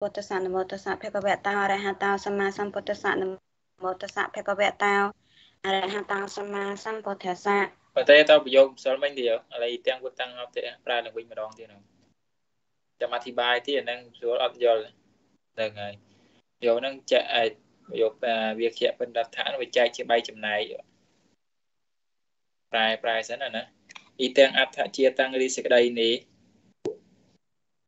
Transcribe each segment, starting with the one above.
ពុទ្ធស្សនមោតស្សៈភគវតោអរហតោសម្មាសម្ពុទ្ធស្សនមោតស្សៈភគវតោអរហតោសម្មាសម្ពុទ្ធស្សៈប៉ុន្តែតើប្រយោគម្សិលមិញទៀតឥឡូវទាំងពុទ្ធតាំងមកទៀតប្រើឡើងវិញម្ដងទៀតហ្នឹងចាំអធិប្បាយទៀតហ្នឹងស្រួលអត់យល់ហ្នឹងហើយយកហ្នឹងចាក់យកវាខៈពិនដដ្ឋានវាចែកជា3ចំណែកប្រែប្រែសិនណាអ៊ីទាំងអដ្ឋជាតាំងរីសេចក្តីនេះ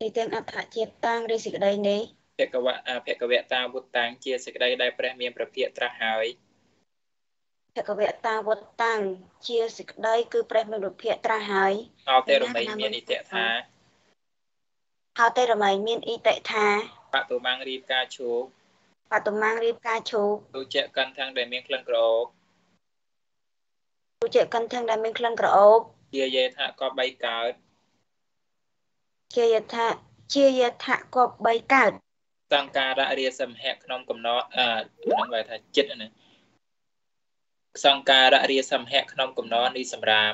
អ៊ីទាំងអដ្ឋជាតាំងរីសេចក្តីនេះភគវៈភគវៈតាវុតតាំងជាសេចក្តីដែលព្រះមានប្រភាកត្រាស់ហើយភគវៈតាវុតតាំងជាសេចក្តីគឺព្រះមានប្រភាកត្រាស់ហើយអតេរមីមានអ៊ីតៈថាហៅតេរមីមានអ៊ីតិថាបតុមាំងរៀបការឈូបតុមាំងរៀបការឈូទុជៈកិនថាំងដែលមានក្លិនក្រអូបទុជៈកិនថាំងដែលមានក្លិនក្រអូបជាយេថាក៏បីកើត ជាយថាជាយថាក៏បីកើតសង្ការៈរាសមហៈក្នុងកំណត់អឺហ្នឹងគេថាចិត្តណាសង្ការៈរាសមហៈក្នុងកំណត់នេះសម្រាម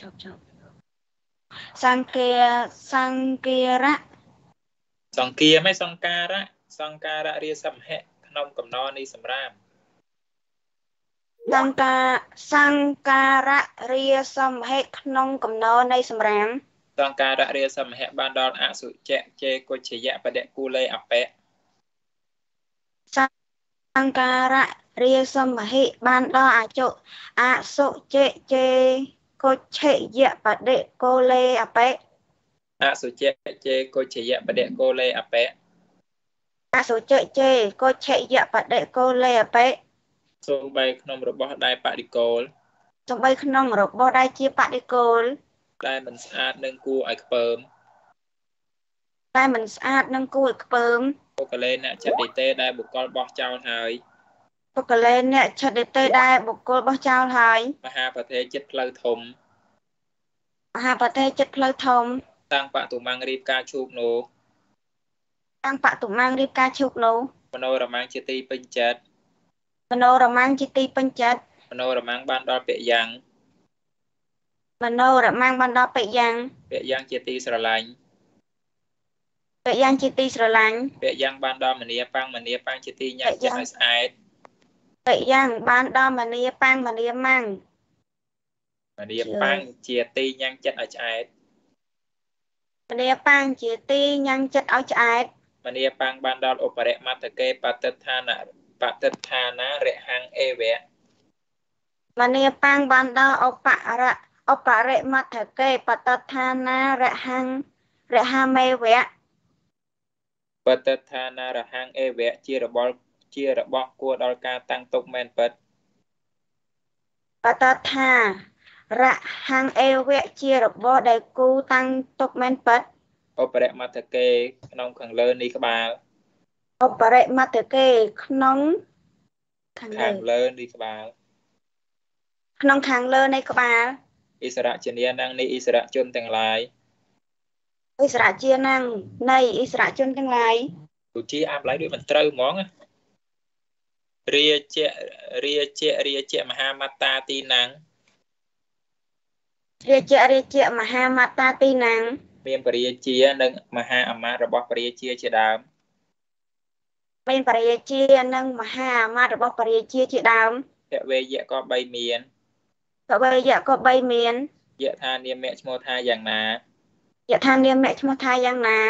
ចប់ចប់សង្គាសង្គារៈសង្គាមិនសង្ការៈសង្ការៈរាសមហៈក្នុងកំណត់នេះសម្រាម សង្ការសង្ការៈរាសមហេក្នុងកំណរនៃសម្រាមសង្ការៈរាសមហេបានដល់អសុជៈជេកុជ្ជយៈបដិគូលេអបៈសង្ការៈរាសមហេបានដល់អជុអសុជៈជេកុជ្ជយៈបដិគូលេអបៈអសុជៈជេកុជ្ជយៈបដិគូលេអបៈអសុជៈជេកុជ្ជយៈបដិគូលេអបៈ សូម្បីក្នុងរបស់ដែលបដិគោលសូម្បីក្នុងរបស់ដែលជាបដិគោលដែលមិនស្អាតនឹងគួរឲ្យខ្ពើមដែលមិនស្អាតនឹងគួរឲ្យខ្ពើមបុគ្គលេអ្នកចិត្តទេដែលបុគ្គលបោះចោលហើយបុគ្គលេអ្នកចិត្តទេដែលបុគ្គលបោះចោលហើយមហាប្រទេសចិត្តផ្លូវធំមហាប្រទេសចិត្តផ្លូវធំ តាំងបតុមាំងរៀបការឈូកនោះតាំងបតុមាំងរៀបការឈូកនោះមโนរមាំងជាទីពេញចិត្ត មโนរមាំងជាទីពេញចិត្តមโนរមាំងបានដល់ពាក្យយ៉ាងមโนរមាំងបានដល់ពាក្យយ៉ាងពាក្យយ៉ាងជាទីស្រឡាញ់ពាក្យយ៉ាងជាទីស្រឡាញ់ពាក្យយ៉ាងបានដល់មនីប៉ាំងមនីប៉ាំងជាទីញ៉ាំចិត្តឲ្យស្អែកពាក្យយ៉ាងបានដល់មនីប៉ាំងមនីម៉ាំងមនីប៉ាំងជាទីញ៉ាំចិត្តឲ្យឆ្អែតមនីប៉ាំងជាទីញ៉ាំចិត្តឲ្យឆ្អែតមនីប៉ាំងបានដល់ឧបរិមត្តកេបតិដ្ឋានៈ បតិដ្ឋានារហੰអេវៈមនីបាំងបានដល់ឧបរៈឧបរិមត្ថកេបតិដ្ឋានារហੰរហមេវៈបតិដ្ឋានារហੰអេវៈជារបល់ជារបស់គួរដល់ការតាំងទុកមែនពិតបតថារហੰអេវៈជារបស់ដែលគូតាំងទុកមែនពិតឧបរិមត្ថកេក្នុងខាងលើនេះក្បាល អបរិមត្តកេក្នុងខាងលើនៃក្បាលក្នុងខាងលើនៃក្បាលអិសរៈជានានឹងនៃអិសរៈជនទាំងឡាយអិសរៈជានឹងនៃអិសរៈជនទាំងឡាយទូជាអាប់ឡាយដូចមិនត្រូវហ្មងរាជរាជរាជមហាមត្តាទីណាំងរាជរាជមហាមត្តាទីណាំងមានពរាជានិងមហាអមាត្យរបស់ពរាជាជាដើម មានបរិយាជានិងមហាអាមាត្យរបស់បរិយាជាជាដើមពវេយៈក៏3មានពវេយៈក៏3មានយៈថានាមៈឈ្មោះថាយ៉ាងណាយៈថានាមៈឈ្មោះថាយ៉ាងណា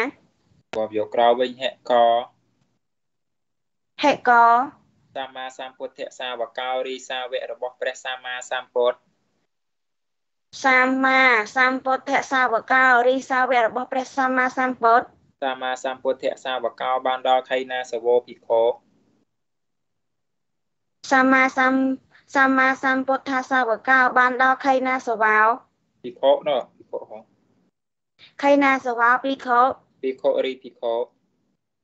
បបយកក្រោវិញហេកហេកសម្មាសម្ពុទ្ធសាវកោរីសាវៈរបស់ព្រះសម្មាសម្ពុទ្ធសម្មាសម្ពុទ្ធសាវកោរីសាវៈរបស់ព្រះសម្មាសម្ពុទ្ធ សម្មាសម្ពុទ្ធសាវកោបានដល់ខៃណាសវោភិក្ខុសម្មាសម្សម្មាសម្ពុទ្ធសាវកោបានដល់ខៃណាសវោភិក្ខុនោះភិក្ខុហងខៃណាសវោភិក្ខុភិក្ខុរីភិក្ខុ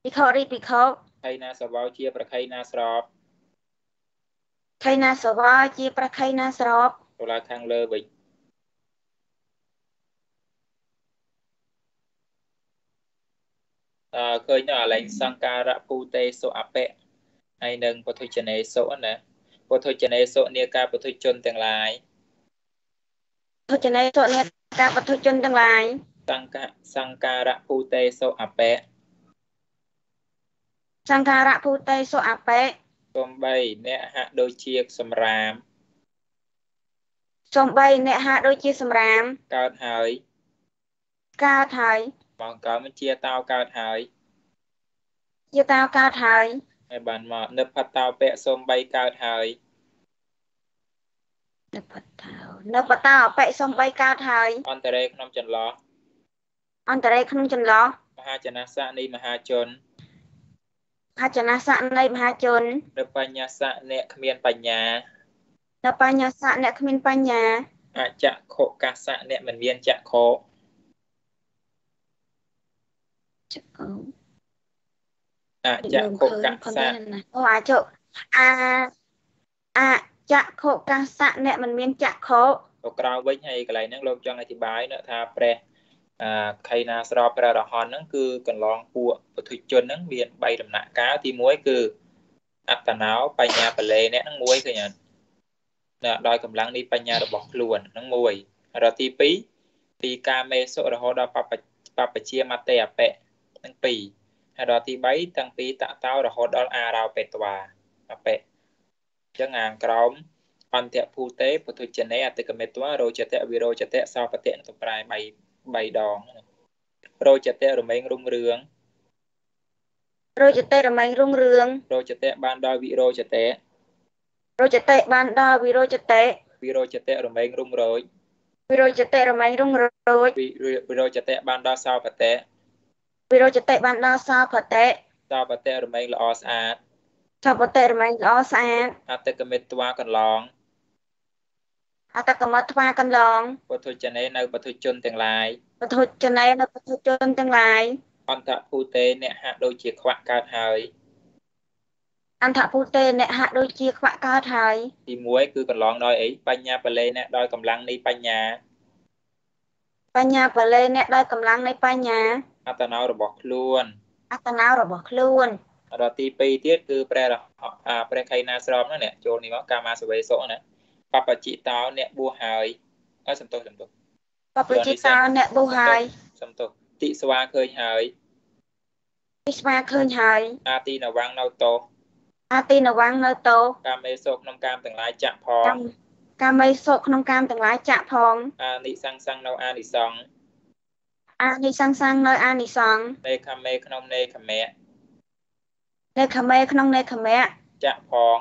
ភិក្ខុរីភិក្ខុខៃណាសវោជាប្រខៃណាស្របខៃណាសវោជាប្រខៃណាស្របទៅឡើងខាងលើវិញ ឃើញដល់កន្លែងសង្ការៈពូតេសុអបៈហើយនឹងពុទ្ធជនេសុណាពុទ្ធជនេសុនាការពុទ្ធជនទាំងឡាយពុទ្ធជនេសុនាការពុទ្ធជនទាំងឡាយសង្កសង្ការៈភូតេសុអបៈសង្ការៈភូតេសុអបេសំបីអ្នកហាក់ដូចជាសម្រាមសំបីអ្នកហាក់ដូចជាសម្រាមកើតហើយកើតហើយ បងកើតមិនជាតោកើតហើយជាតាកើតហើយហើយបានមកនិព្វតោពៈសំបីកើតហើយនៅបតោនៅបតោអបិសំបីកើតហើយអន្តរេក្នុងចន្លោះអន្តរេក្នុងចន្លោះមហាចនសៈនៃមហាជនខចនសៈនៃមហាជនឬបញ្ញាសៈអ្នកគ្មានបញ្ញានៅបញ្ញសៈអ្នកគ្មានបញ្ញាអចក្ខុកាសៈអ្នកមិនមានចក្ខុ ចកោអចក្ខុកាសៈអូអាចុអាអាចក្ខុកាសៈអ្នកមិនមានចក្ខុទៅក្រៅវិញហើយកន្លែងហ្នឹងលោកចង់អធិប្បាយនោះថាព្រះអាខៃណាស្របព្រះរហន្តហ្នឹងគឺកន្លងពួកពុទ្ធជនហ្នឹងមាន3ដំណាក់កាលទី1គឺអត្តណោបញ្ញាបលេអ្នកហ្នឹងមួយឃើញអត់ណាដោយកម្លាំងនៃបញ្ញារបស់ខ្លួនហ្នឹងមួយហើយដល់ទី2ពីកាមេសុរហូតដល់បបបបជាមតេអបៈ ហ្នឹង2ហើយដល់ទី3តាំងពីតតោរហូតដល់អារោបេតវាអបៈអញ្ចឹងអាក្រោមអន្តភូតេពុទ្ធជនេអតិកមេតវរោចតៈវិរោចតៈសោបតៈទៅប្រែ3 3ដងរោចតៈរមែងរុងរឿងរោចតិរមែងរុងរឿងរោចតៈបានដល់វិរោចតៈរោចតិបានដល់វិរោចតិវិរោចតៈរមែងរុងរោចវិរោចតិរមែងរុងរោចវិវិរោចតៈបានដល់សោបតៈ វិរោចតិបានដល់សោផតិសោបតៈរមែងល្អស្អាតសោផតិរមែងល្អស្អាតអតិកមេតវកន្លងអតកមត្វាកន្លងពុទ្ធជនេនៅពុទ្ធជនទាំងឡាយពធុចំណេនៅពធុជនទាំងឡាយអន្តភូតេអ្នកហាក់ដូចជាខ្វាក់កើតហើយអន្តភូតេអ្នកហាក់ដូចជាខ្វាក់កើតហើយទី1គឺកន្លងដោយអីបញ្ញាបលេអ្នកដោយកម្លាំងនៃបញ្ញា បញ្ញាបលេអ្នកដោយកម្លាំងនៃបញ្ញា អត្តណោរបស់ខ្លួន អត្តនោរបស់ខ្លួនដល់ទី2ទៀតគឺព្រះរហអាព្រះខៃណាស្រោមហ្នឹងអ្នកចូលនេះមកកាមាសវេសុណាបបជិតោអ្នកបួសហើយអើសំទោសសំទោសបព្វជិតោអ្នកបុហើយសំទោសតិស្វាឃើញហើយពិស្វាឃើញហើយអាទីនវាំងនៅតោអាទីនវាំងនៅតោកាមេសុក្នុងកាមទាំងឡាយចាក់ផងកម្មកាមីសុខក្នុងកាមទាំងឡាយចាក់ផងអានិសង្សង្សនៅអានិសង្ស អានិសង្សង្សនៅអានិសង្សនេខមេក្នុងនេខមៈនៅខមេក្នុងនៃខមៈចាក់ផង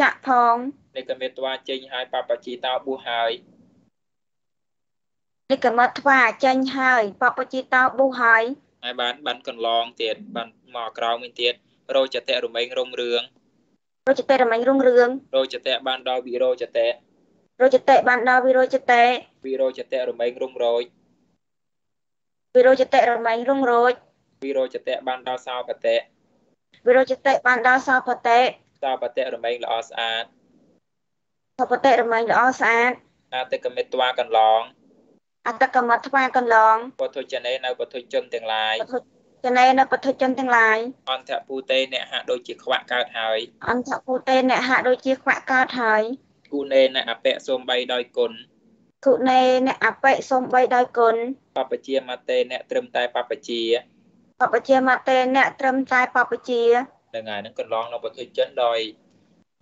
ចាក់ផងនេកមេតវាចេញហើយបបជិតោបួសហើយនិកមត្វាចេញហើយបព្វជិតោបុហើយហើយបានបានកន្លងទៀតបានមកក្រោមវិញទៀតរោចតៈរមែងរុងរឿងរោចតិរមែងរុងរឿងរោចតៈបានដល់វិរោចតៈរោចតិបានដល់វិរោចតិវិរោចតៈរមែងរុងរោច វិរោចតិរមែងរុងរោចវិរោចតៈបានដល់សោបតៈវិរោចតិបានដល់សោផតិសោបតៈរមែងល្អស្អាតសោផតិរមែងល្អស្អាតអតិកមេតវាកន្លងអត្តកមត្វាកន្លងពុទ្ធជនេនៅពុទ្ធជនទាំងឡាយពធុចំណេនៅពធុជនទាំងឡាយអន្តភូតេអ្នកហាក់ដូចជាខ្វាក់កើតហើយអន្តភូតេអ្នកហាក់ដូចជាខ្វាក់កើតហើយគូនេនអពៈសូមបីដោយគុណ គុណេអ្នកអបិសំបីដោយគុណបពជាមតេអ្នកត្រឹមតែបពជាបពជាមតេអ្នកត្រឹមតែបពជានឹងហើយនឹងកន្លងនៅពុទ្ធជនដោយ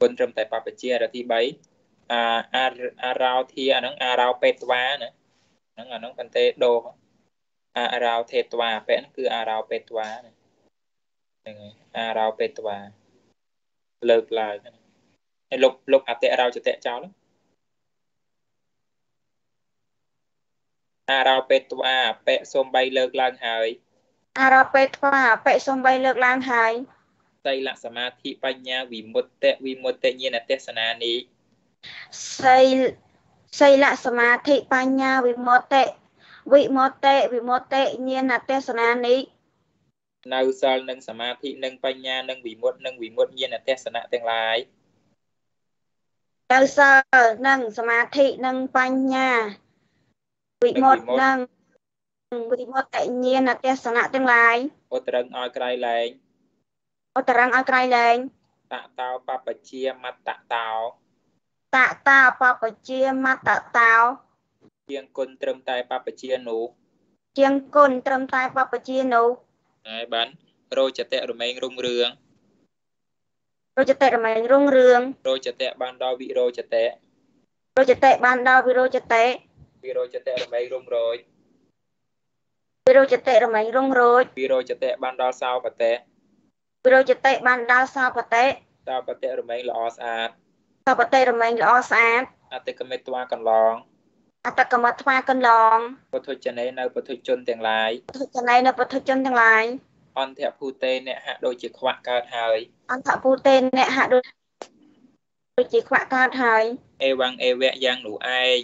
គុណត្រឹមតែបពជារទី3អាអាអារោធាអាហ្នឹងអារោបេតវាណាហ្នឹងអាហ្នឹងបន្ទេដោអារោទេតវាអពៈហ្នឹងគឺអារោបេតវាណាហ្នឹងហើយអារោបេតវាលើកឡើងហ្នឹងហើយលុបលុបអតិរោចតៈចោលហ្នឹង អារោបេតវាអពៈសូមបីលើកឡើងហើយអារបេថ្វាអបិសំបីលើកឡើងហើយសីលសមាធិបញ្ញាវិមុតតវិមុតញ្ញាណទេសនានេះសីលសីលសមាធិបញ្ញាវិមុតតិវិមុតតិវិមុតតិញាណទេសនានេះនៅសល់នឹងសមាធិនិងបញ្ញានិងវិមុតនិងវិមុតញ្ញាណទេសនៈទាំងឡាយទៅសល់នឹងសមាធិនិងបញ្ញា វិមុតនិងវិមុតតិញាណទេសនៈទាំងឡាយឧត្រឹងឲ្យក្រៃលែងអតរងឲ្យក្រៃលែងតតោបបជាមតតោតតាបពជាមតតោជាងគុណត្រឹមតែបព្វជានោះជាងគុណត្រឹមតែបព្វជានោះហើយបានរោចតៈរមែងរុងរឿងរោចតៈរមែងរុងរឿងរោចតៈបានដល់វិរោចតៈរោចតៈបានដល់វិរោចតៈ វិរោចតៈរមែងរុងរោចវិរោចតៈរមែងរុងរោចវិរោចតៈបានដល់សោបតៈវិរោចតៈបានដល់សោបតៈសោបតៈរមែងល្អស្អាតសោបតៈរមែងល្អស្អាតអតិកមេត្វាកន្លងអតកមត្វាកន្លងពុទ្ធចនេនៅពុទ្ធជនទាំងឡាយពុទ្ធចនេនៅពុទ្ធជនទាំងឡាយអន្តភូតេអ្នកហាក់ដូចជាខ្វាក់កើតហើយអន្តភូតេអ្នកហាក់ដូចដូចជាខ្វាក់កើតហើយអេវ៉ាំងអេវៈយ៉ាងនោះឯង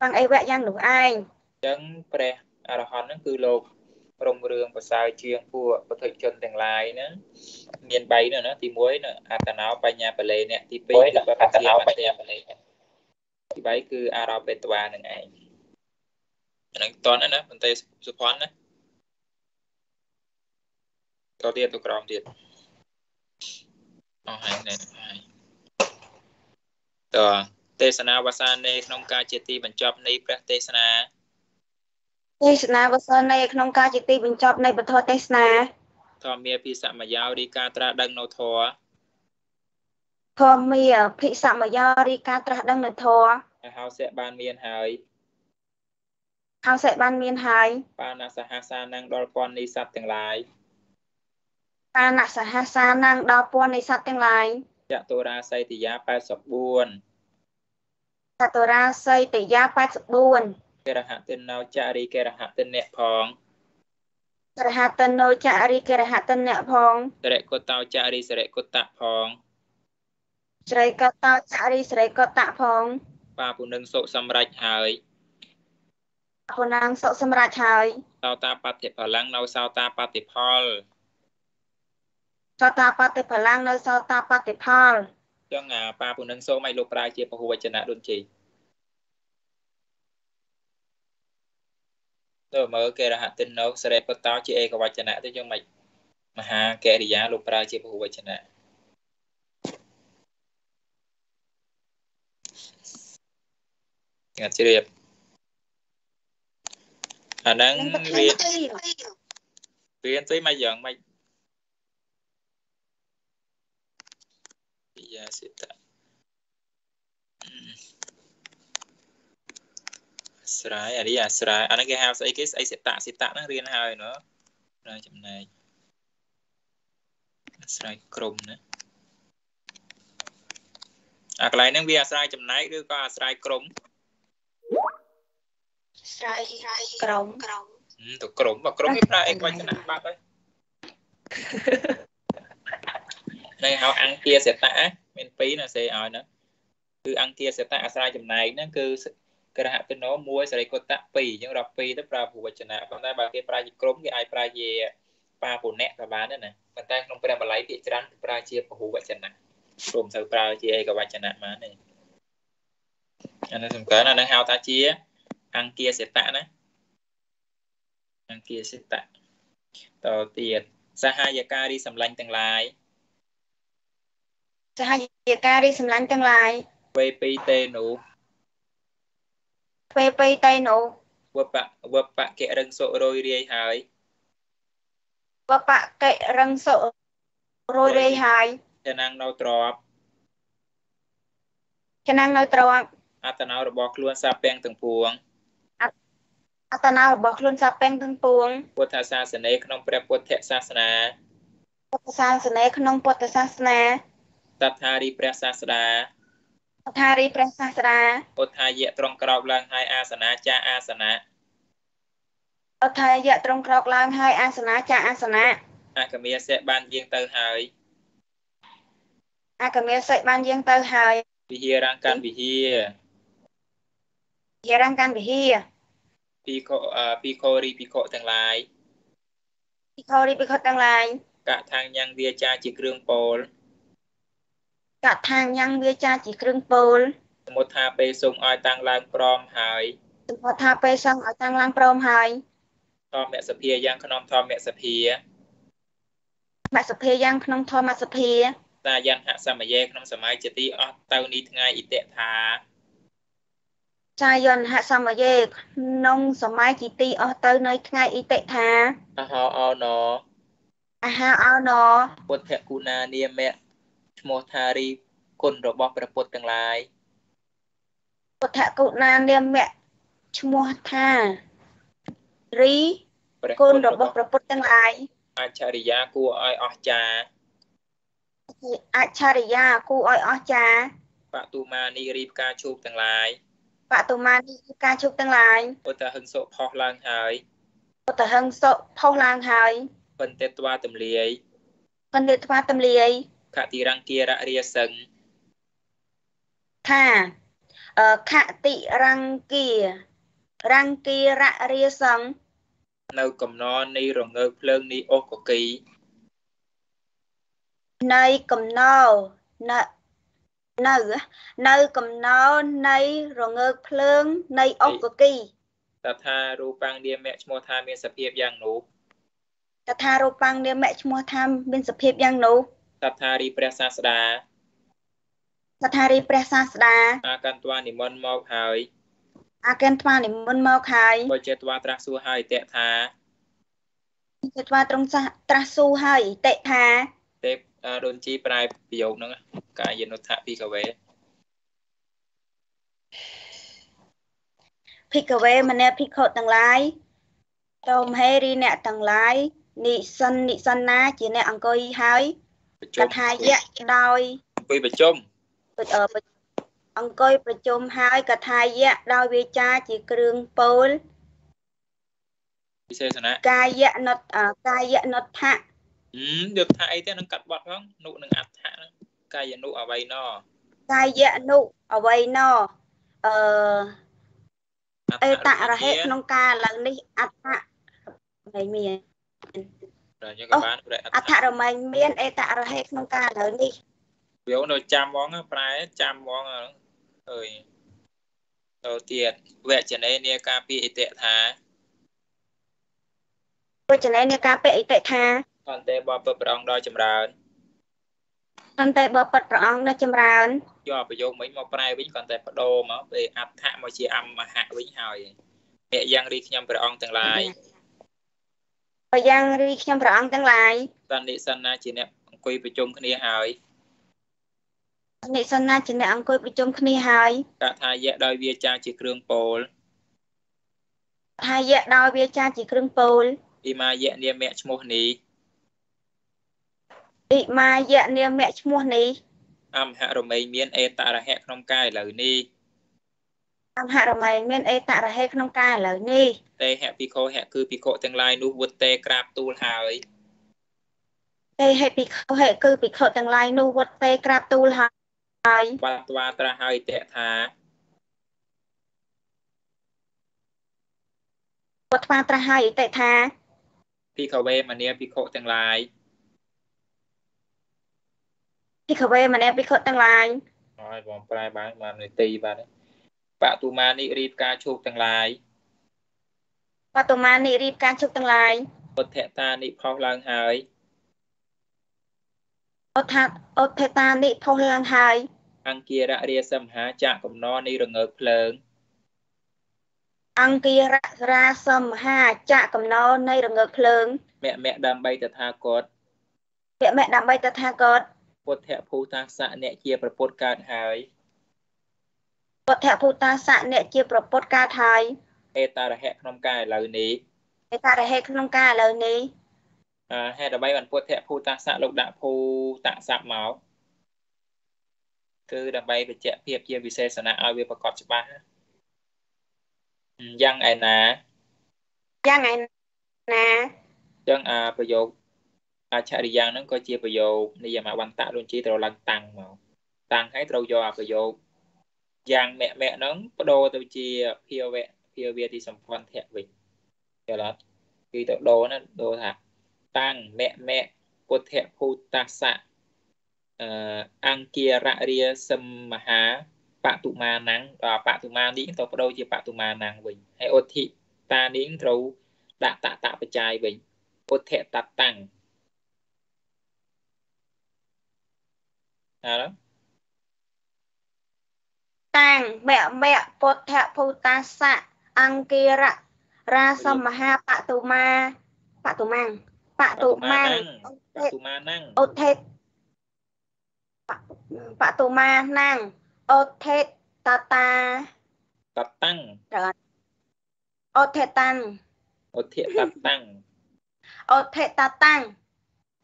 បាំងអេវៈយ៉ាងនោះឯងអញ្ចឹងព្រះអរហន្តហ្នឹងគឺលោករុងរឿងប្រសើរជាងពួកពុទ្ធជនទាំងឡាយហ្នឹងមាន3នោះណាទី1នៅអត្តនោបញ្ញាបលេអ្នកទី2គឺបព្វជាបញ្ញាបលេទី3គឺអារោបេតវានឹងឯងហ្នឹងតន់ណាបន្តែសុភ័ណ្ឌណាតទៀតទៅក្រោមទៀតអស់ហើយណែហើយត ទេសនាវសានេក្នុងការជាទីបញ្ចប់នៃព្រះទេសនាទេសនាវសានេក្នុងការជាទីបញ្ចប់នៃពធទេសនាធម្មាភិសមយោរីការត្រាស់ដឹងនៅធម៌ធម្មាភិសមយោរីការត្រាស់ដឹងនៅធម៌ហៅសិបានមានហើយហៅសិបានមានហើយបានសហសានឹងដល់ពន់នៃសត្វទាំងឡាយបានសហសានឹងដល់ពន់នៃសត្វទាំងឡាយចតុរាស័យតិយា84 ចតុរាស័យតិយា84កិរហតិណោចរីកិរហតិនៈផងកិរហតិណោចរីកិរហតិនៈផងសរិកតោចរីសរិកតៈផងស្រីកតោចរីស្រីកតៈផង បាពុនឹងសុសម្រេចហើយពុនឹងសុសម្រេចហើយសោតាបតិផលាំងនៅសោតាបតិផលសោតាបតិផលាំងនៅសោតាបតិផល ចឹងអាបាពុនឹងសូមឲ្យលោកប្រើជាពហុវចនៈដូចជ័យទៅមើលគេរហតិននៅសរិបតោជាឯកវចនៈទៅចឹងមិនមហាកិរិយាលោកប្រើជាពហុវចនៈងាត់ជ្រាបអាហ្នឹងរៀនរៀនទៅមកយ៉ាងម៉េច យាសិតស្រ័យអានេះអាស្រ័យអាហ្នឹងគេហៅស្អីគេស្អីសិតៈសិតៈហ្នឹងរៀនហើយណ៎ប្រើចំណែកអាស្រ័យក្រុមណាអាកន្លែងហ្នឹងវាអាស្រ័យចំណែកឬក៏អាស្រ័យក្រុមស្រ័យក្រមក្រមទៅក្រមបើក្រមគេប្រើអេកវចនៈបាត់ហើយនឹងហៅអង្គាសេតៈ មាន2ណាសេឲ្យហ្នឹងគឺអង្គាសេតៈអាស្រ័យចំណែកហ្នឹងគឺក្រហតិណោ1សរិកតៈ2អញ្ចឹងរាប់2ទៅប្រើព្រោះវចនៈប៉ុន្តែបើគេប្រើជាក្រុមគេអាចប្រើជាបាពុណៈក៏បានដែរណាប៉ុន្តែក្នុងព្រះបាលីពាក្យច្រើនគេប្រើជាពហុវចនៈព្រមទៅប្រើជាឯកវចនៈបានទេអានេះសំខាន់អានឹងហៅថាជាអង្គាសិតៈណាអង្គាសិតៈតទៀតសហាយការីសម្លាញ់ទាំងឡាយ សហយការីសម្លាញ់ទាំងឡាយពេលពីទេនោះពេលពីទេនោះវបវបកិរឹងសុរយរាយហើយវបកិរឹងសុរយរាយហើយចំណាំងនៅទ្របចំណាំងនៅទ្របអត្តនោរបស់ខ្លួនសាពាំងទាំងពួងអត្តនោរបស់ខ្លួនសាពេងទាំងពួងពុទ្ធសាសនាក្នុងព្រះពុទ្ធសាសនាពុទ្ធសាសនាក្នុងពុទ្ធសាសនា តថារីព្រះសាស្តាតថារីព្រះសាស្តាពុទ្ធាយៈត្រង់ក្រោកឡើងហើយអាសនាចាអាសនាពុទ្ធាយៈត្រង់ក្រោកឡើងហើយអាសនាចាអាសនាអកមាសិបានយាងទៅហើយអកមាសិបានយាងទៅហើយវិហារង្កានវិហារវិហារង្កានវិហារពីខពីខរីពីខទាំងឡាយពីខរីពីខទាំងឡាយកថាងញ៉ាំងវាចាជាគ្រឿងពោល កថាងញ៉ាំងវាចាជាគ្រឿងពោលសមុទ្ថាពេលសូមឲ្យតាំងឡើងព្រមហើយសមុទ្ថាពេលសូមឲ្យតាំងឡើងព្រមហើយធម្មសភាយ៉ាងក្នុងធម្មសភាមសភាយ៉ាងក្នុងធម្មសភាតាយន្តហសមយេក្នុងសម័យជាទីអស់ទៅនេះថ្ងៃអិតិថាចាយន្តហសមយេក្នុងសម័យជីទីអស់ទៅនៅថ្ងៃអ៊ីតិថាអហោអោណអហោអោណពុទ្ធគុណានាមៈ ឈ្មោះថារីគុណរបស់ព្រះពុទ្ធទាំងឡាយពុទ្ធគុណានាមៈឈ្មោះថារីគុណរបស់ព្រះពុទ្ធទាំងឡាយអច្ឆរិយាគួរឲ្យអស្ចារ្យអច្ឆរិយាគួរឲ្យអស្ចារ្យបតុមានីរីផ្កាឈូកទាំងឡាយបតុមានីរីផ្កាឈូកទាំងឡាយពុទ្ធហឹងសុផុសឡើងហើយពុទ្ធហឹងសុផុសឡើងហើយបន្តិត្វាទម្លាយបន្តិត្វាទម្លាយ ខតិរង្គិររាសឹងថាខតិរង្គិរង្គិររាសឹងនៅកំណរនៃរងើកភ្លើងនេះអូសកគីនៃកំណោនៅនៅនៅកំណោនៃរងើកភ្លើងនៃអុកគីតថារូបាំងនាមៈឈ្មោះថាមានសភាពយ៉ាងនោះតថារូបាំងនាមៈឈ្មោះថាមានសភាពយ៉ាងនោះ តថារីព្រះសាស្តាតថារីព្រះសាស្តាអាកន្ត្វានិមន្តមកហើយអាកន្ត្វានិមន្តមកហើយបើចេតវាត្រាស់សួរហើយតេថាចេតវាត្រង់ត្រាស់សួរហើយតេថាទេដូនជីប្រែប្រយោគហ្នឹងកាយនុថភិកវេភិកវេមនេភិក្ខុទាំងឡាយតោមហេរីអ្នកទាំងឡាយនិសិននិសិនណាជាអ្នកអង្គុយហើយ កថាយៈដោយអង្គុយប្រជុំអង្គុយប្រជុំហើយកថាយៈដោយវាចាជាគ្រឿងពោលវិសេសនៈកាយៈនុតកាយៈនុដ្ឋៈហឹមយកថាអីទេនឹងកាត់បត់ផងនុនឹងអដ្ឋៈហ្នឹងកាយនុអវ័យណកាយនុអវ័យណអឺអេតរហេក្នុងការឡើងនេះអដ្ឋៈមិនមាន តែយើងក៏បានប្រែអដ្ឋរមែងមានអេតរហេក្នុងការលើនេះវានៅចាំហ្មងប្រែចាំហ្មងអើយទៅទៀតវចនេនាការពីអិតិថាវចនេនាការពីអិតិថាអន្តេបបព្រះអង្គដល់ចម្រើនអន្តេបបព្រះអង្គដល់ចម្រើនយកប្រយោគមិញមកប្រែវិញគាត់តែបដូរមកពេលអដ្ឋៈមកជាអមហៈវិញហើយអ្នកយ៉ាងរីខ្ញុំព្រះអង្គទាំងឡាយ បើយ៉ាងរីខ្ញុំព្រះអង្គទាំងឡាយសន្និសនាជាអ្នកអង្គុយប្រជុំគ្នាហើយនិសនាជាអ្នកអង្គុយប្រជុំគ្នាហើយកថាយៈដោយវាចាជាគ្រឿងពោលថាយៈដោយវាចាជាគ្រឿងពោលអ៊ីម៉ាយៈនាមៈឈ្មោះនេះអ៊ីម៉ាយៈនាមៈឈ្មោះនេះអមហរមីមានអេតរហៈក្នុងកាយឥឡូវនេះអ មហរមីមានអេតរហៈក្នុងកាយឥឡូវនេះតេហៈភិក្ខុហៈគឺភិក្ខុទាំងឡាយនោះវុតេក្រាបទូលហើយតេហៈភិក្ខុហៈគឺភិក្ខុទាំងឡាយនោះវុតេក្រាបទូលហើយហើយបត្វាត្រាស់ហើយតេថាបត្វាត្រាស់ហើយតេថាភិក្ខវេមនាភិក្ខុទាំងឡាយភិក្ខវេមនាភិក្ខុទាំងឡាយហើយបងប្រែបានបាននីតិបាទ បតុមានិរីបការជោគទាំងឡាយបតុមានិរីបការជោគទាំងឡាយពុទ្ធតានិផុសឡើងហើយអថាអថេតានិផុសឡើងហើយអង្គាររាសមហាចៈកំណរនៃរងើកភ្លើងអង្គាររាសមហាចៈកំណរនៃរងើកភ្លើងមគ្គមគ្គដើម្បីតថាគតមគ្គមគ្គដើម្បីតថាគតពុទ្ធភូតាសៈអ្នកជាប្រពុតកើតហើយ ពុទ្ធភូតាសៈអ្នកជាប្រពុតកើតហើយអេតារហៈក្នុងកាយឥឡូវនេះអេតារហៈក្នុងកាយឥឡូវនេះហេតុអ្វីបានពុទ្ធភូតាសៈលោកដាក់ភូតស័ព្ទមកគឺដើម្បីបញ្ជាក់ភាពជាវិសេសណៈឲ្យវាប្រកបច្បាស់យ៉ាងឯណាយ៉ាងឯណាចឹងអាប្រយោគអច្ឆរិយ៉ាងហ្នឹងក៏ជាប្រយោគនិយមវន្តៈដូចជាត្រូវឡើងតាំងមកតាំងហើយត្រូវយកអាប្រយោគ យ៉ាងមគ្គមគ្គហ្នឹងបដូរទៅជាភាវៈភាវៈទីសម្ព័ន្ធៈវិញយល់អត់គឺទៅដូរណាដូរថាតាំងមគ្គមគ្គពុទ្ធភូតាសៈអឺអង្គាររាសមហាបតុមាណੰបតុមានេះទៅបដូរជាបតុមាណੰវិញហើយអធិតានេះត្រូវដាក់តតបច្ច័យវិញពុទ្ធតតាំងណា តាំងមៈមៈពុទ្ធភូតាសៈអង្គិរៈរាសមហាបតុមាបតុមាំងបតុមាំងទុមាណੰងអូថេតបតុមាណាំងអូថេតតតាតតាំងអូថេតាំងឧទ្ធិតតាំងអូថេតតាំង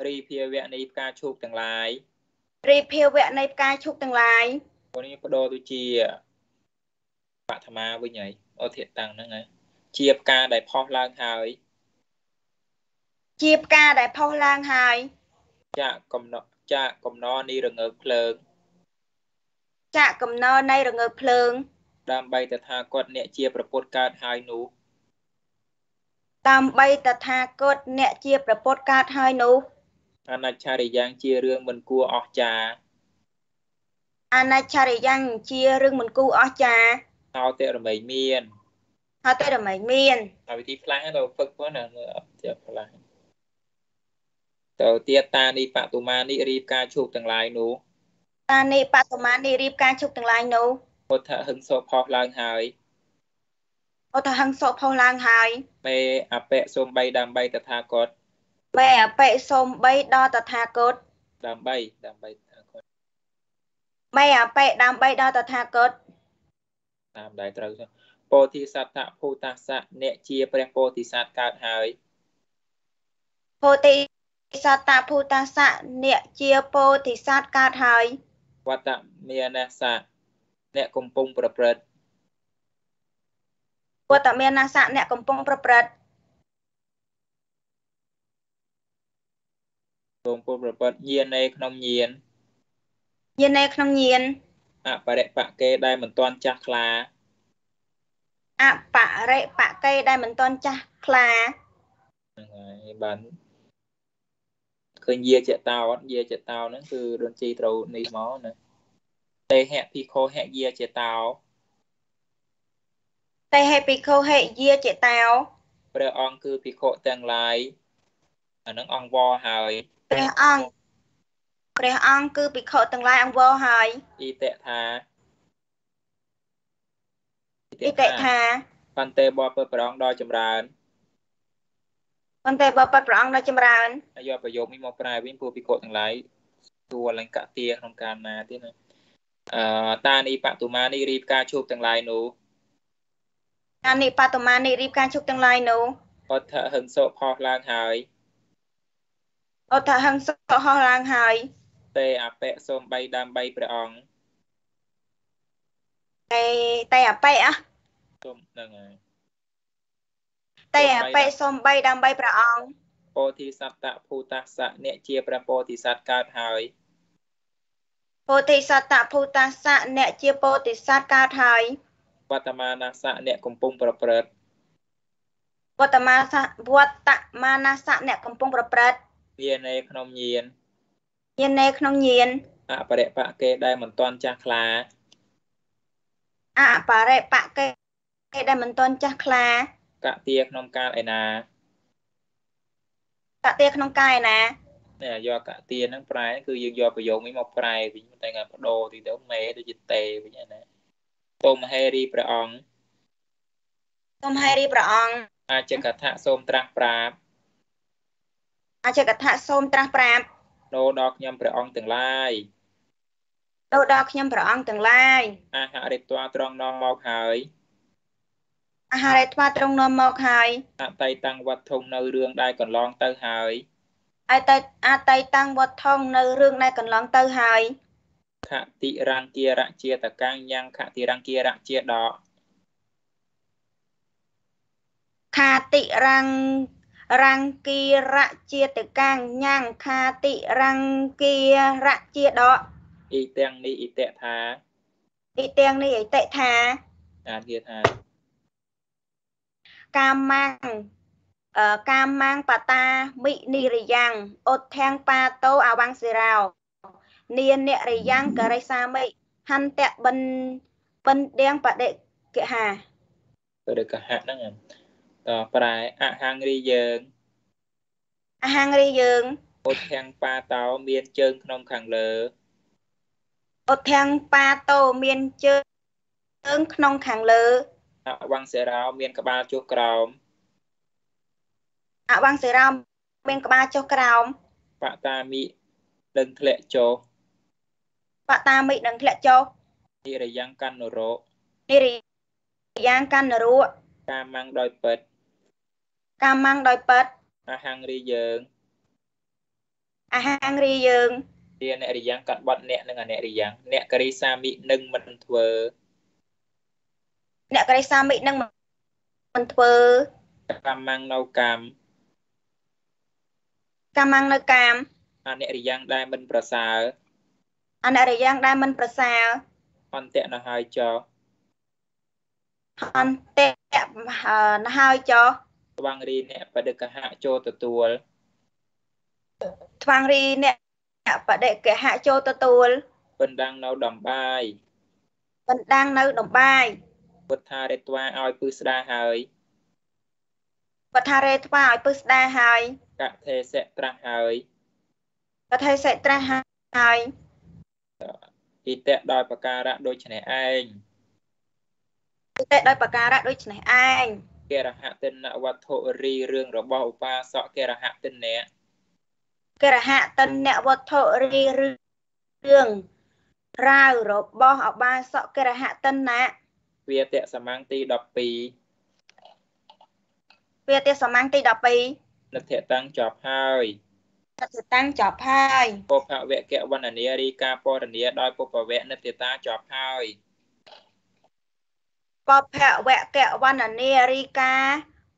រីភាវៈនៃផ្កាឈូកទាំងឡាយរីភាវៈនៃផ្កាឈូកទាំងឡាយ ពួកនេះបដូរទៅជាបឋមាវិញហើយឧទ្ធិតាំងហ្នឹងហើយជាផ្កាដែលផុសឡើងហើយជាផ្កាដែលផុសឡើងហើយចាក់កំណត់ចាក់កំណរនេះរងើកភ្លើងចាក់កំណរនៃរងើកភ្លើងដើម្បីតថាគតអ្នកជាប្រពុតកើតហើយនោះដើម្បីតថាគតអ្នកជាប្រពុតកើតហើយនោះអនច្ឆរិយ៉ាងជារឿងមិនគួរអស្ចារ្យ អនច្ឆរិយ៉ាងជារឿងមិនគូអស្ចារ្យហោតិរមែងមានហើយតែរមែងមានហើយវិធីផ្លាស់ទៅហ្វឹកផងណាមើលអត់ជាផ្លាស់ទៅទៀតតានីបតុមានិរីផ្កាឈូកទាំងឡាយនោះតានីបតមានីរៀបការជុកទាំងឡាយនោះពុទ្ធហឹងសោផុសឡើងហើយអូថាហឹងសុផុសឡើងហើយមេអបិសូមបីដើម្បីតថាគតមេអបិសូមបីដល់តថាគតដើម្បីដើម្បី តថាគតមេអបិដើម្បីដល់តថាគតតាមដែលត្រូវទៅពោធិសត្វភូតាសៈអ្នកជាព្រះពោធិសត្វកើតហើយពោធិសត្តភូតាសៈអ្នកជាពោធិសត្វកើតហើយវត្តមានសៈអ្នកកំពុងប្រព្រឹត្តវត្តមានណាសៈអ្នកកំពុងប្រព្រឹត្តកំពុងប្រព្រឹត្តញាណេក្នុងញាណ យានេក្នុងញាណអបរិបកេដែលមិនទាន់ចាស់ខ្លាអបរិបកេដែលមិនទាន់ចាស់ខ្លាហ្នឹងហើយបានឃើញយាចតោអត់យាចតោហ្នឹងគឺរនជីត្រូវនេះមកណាតេហៈភិក្ខុហៈយាចតោតេហេភិក្ខុហេយាចេតោព្រះអង្គគឺភិក្ខុទាំងឡាយអាហ្នឹងអង្គវហើយព្រះអង្គ ព្រះអង្គគឺភិក្ខុទាំងឡាយអង្គវរហើយអ៊ីតៈថាឥតិថាបន្ទេបបព្រះអង្គដល់ចម្រើនប៉ុន្តែបបិទ្ធព្រះអង្គដល់ចម្រើនហើយយកប្រយោគនេះមកប្រែវិញពួកភិក្ខុទាំងឡាយទួលង្កទាក្នុងកាលណាទៀតណាអឺតានីបតុមានីរីផ្កាឈូកទាំងឡាយនោះអានិបតមានិរៀបការជុកទាំងឡាយនោះអត់ថាហឹងសោផុសឡើងហើយអូថាហឹងសុហោះឡើងហើយ ទេអបិសូមបីដើម្បីព្រះអង្គតែតែអបិអ่ะសូមហ្នឹងហើយតែអបិសូមបីដើម្បីព្រះអង្គពោធិសត្តភូតាសៈអ្នកជាព្រះពោធិសត្វកើតហើយពោធិសត្តភូតាសៈអ្នកជាពោធិសត្វកើតហើយវត្តមានាសៈអ្នកកំពុងប្រព្រឹត្តវត្តមាសៈវត្តមានាសៈអ្នកកំពុងប្រព្រឹត្តញាណេក្នុងញាណ យានេក្នុងញាណអបរិបកេដែលមិនទាន់ចាស់ខ្លាអបរិបកេដែលមិនទាន់ចាស់ខ្លាកទាក្នុងកាលឯណាកទាក្នុងកាយណានេះយកកទាហ្នឹងប្រែគឺយើងយកប្រយោគនេះមកប្រែវិញតែងាបដោទីទៅមេទៅជាតេវិញណាតុមហេរីព្រះអង្គសូមហេរីព្រះអង្គអាចកថាសូមត្រាស់ប្រាប់អជកថាសូមត្រាស់ប្រាប់ ដោដល់ខ្ញុំព្រះអង្គទាំងឡាយទៅដល់ខ្ញុំព្រះអង្គទាំងឡាយអាហរិត្វាត្រង់នាំមកហើយអាហារឯថ្វាត្រង់នាំមកហើយអតីតាំងវត្តធំនៅរឿងដែលកន្លងទៅហើយឲ្យទៅអតីតាំងវត្តថងនៅរឿងដែលកន្លងទៅហើយខតិរង្គគារៈជាតកាំងយ៉ាងខតិរង្គគារៈជាដកខាតិរੰ រង្គីរៈជាតកាំងញ៉ាំងខាតិរង្គីរៈជាដកអ៊ីទាំងនេះអ៊ីតៈថាអ៊ីទាំងនេះអតិថាអាគាថាកាមាំងអឺកាមាំងបតាមិនិរិយ៉ាងអុធាំងបាតោអវង្សិរោនានរិយ៉ាងករិសាមិហន្តៈបិនបិនដៀងបដិកហាទៅកហៈហ្នឹង តប្រែអហង្រីយើងអហង្រីយើងឧទ្ធាំងបាតោមានជើងក្នុងខាងលើអុធាំងបាតោមានជើងក្នុងខាងលើអវង្សេរោមានក្បាលចុះក្រោមអវង្សេរោមានក្បាលចុះក្រោមបតាមិដឹងធ្លាក់ចុះបតាមិនឹងធ្លាក់ចុះនិរយ៉ាងកណ្ណរោនិរិយ៉ាងកណ្ណរុកាមាំងដោយពិត កាមាំងដោយពិតអហង្រីយើងអាហាងរីយើងជាអ្នករិយ៉ាងកាត់បត់អ្នកនិងអអ្នករិយ៉ាងអ្នកករិសាមិនឹងមិនធ្វើអ្នកក្រីសាមិនឹងមិនធ្វើកាមាំងនៅកម្មកាមាំងនៅកាមអអ្នករិយ៉ាងដែលមិនប្រសើរអនរិយ៉ាងដែលមិនប្រសើរអន្តៈនៅហើយចោអន្តៈណហើយចុះ ស្វងរីអ្នកបដិកហៈចូលទទួលថ្វាងរីអ្នកបដិកហៈចូលទទួលបណ្ដាំងនៅដំបាយបណ្ដាំងនៅដំបាយពុទ្ធារិទ្វាឲ្យពឹស្ដាហើយវថារេថ្វាឲ្យពឹស្ដាហើយកថេសៈត្រាស់ហើយកថេសិត្រាស់ហើយអ៊ីតៈដោយប្រការៈដូចនេះឯងតែដោយប្រការៈដូចនេះឯង កេរហតិនវត្ថុរីរឿងរបស់ឧបាសកកេរហតិនៈកិរហៈតិនអ្នកវត្ថុរីរឿងរាវរបស់អបាសកកិរហៈតិនៈវាតៈសមង្គទី12វាទេសមាំងទី12និធិតាំងចប់ហើយសត្វតាំងចប់ហើយពុភវកវណ្ណនារីកាពរនីដោយពុភវៈនិធិតាចប់ហើយ បភវកវណ្ណនារីកា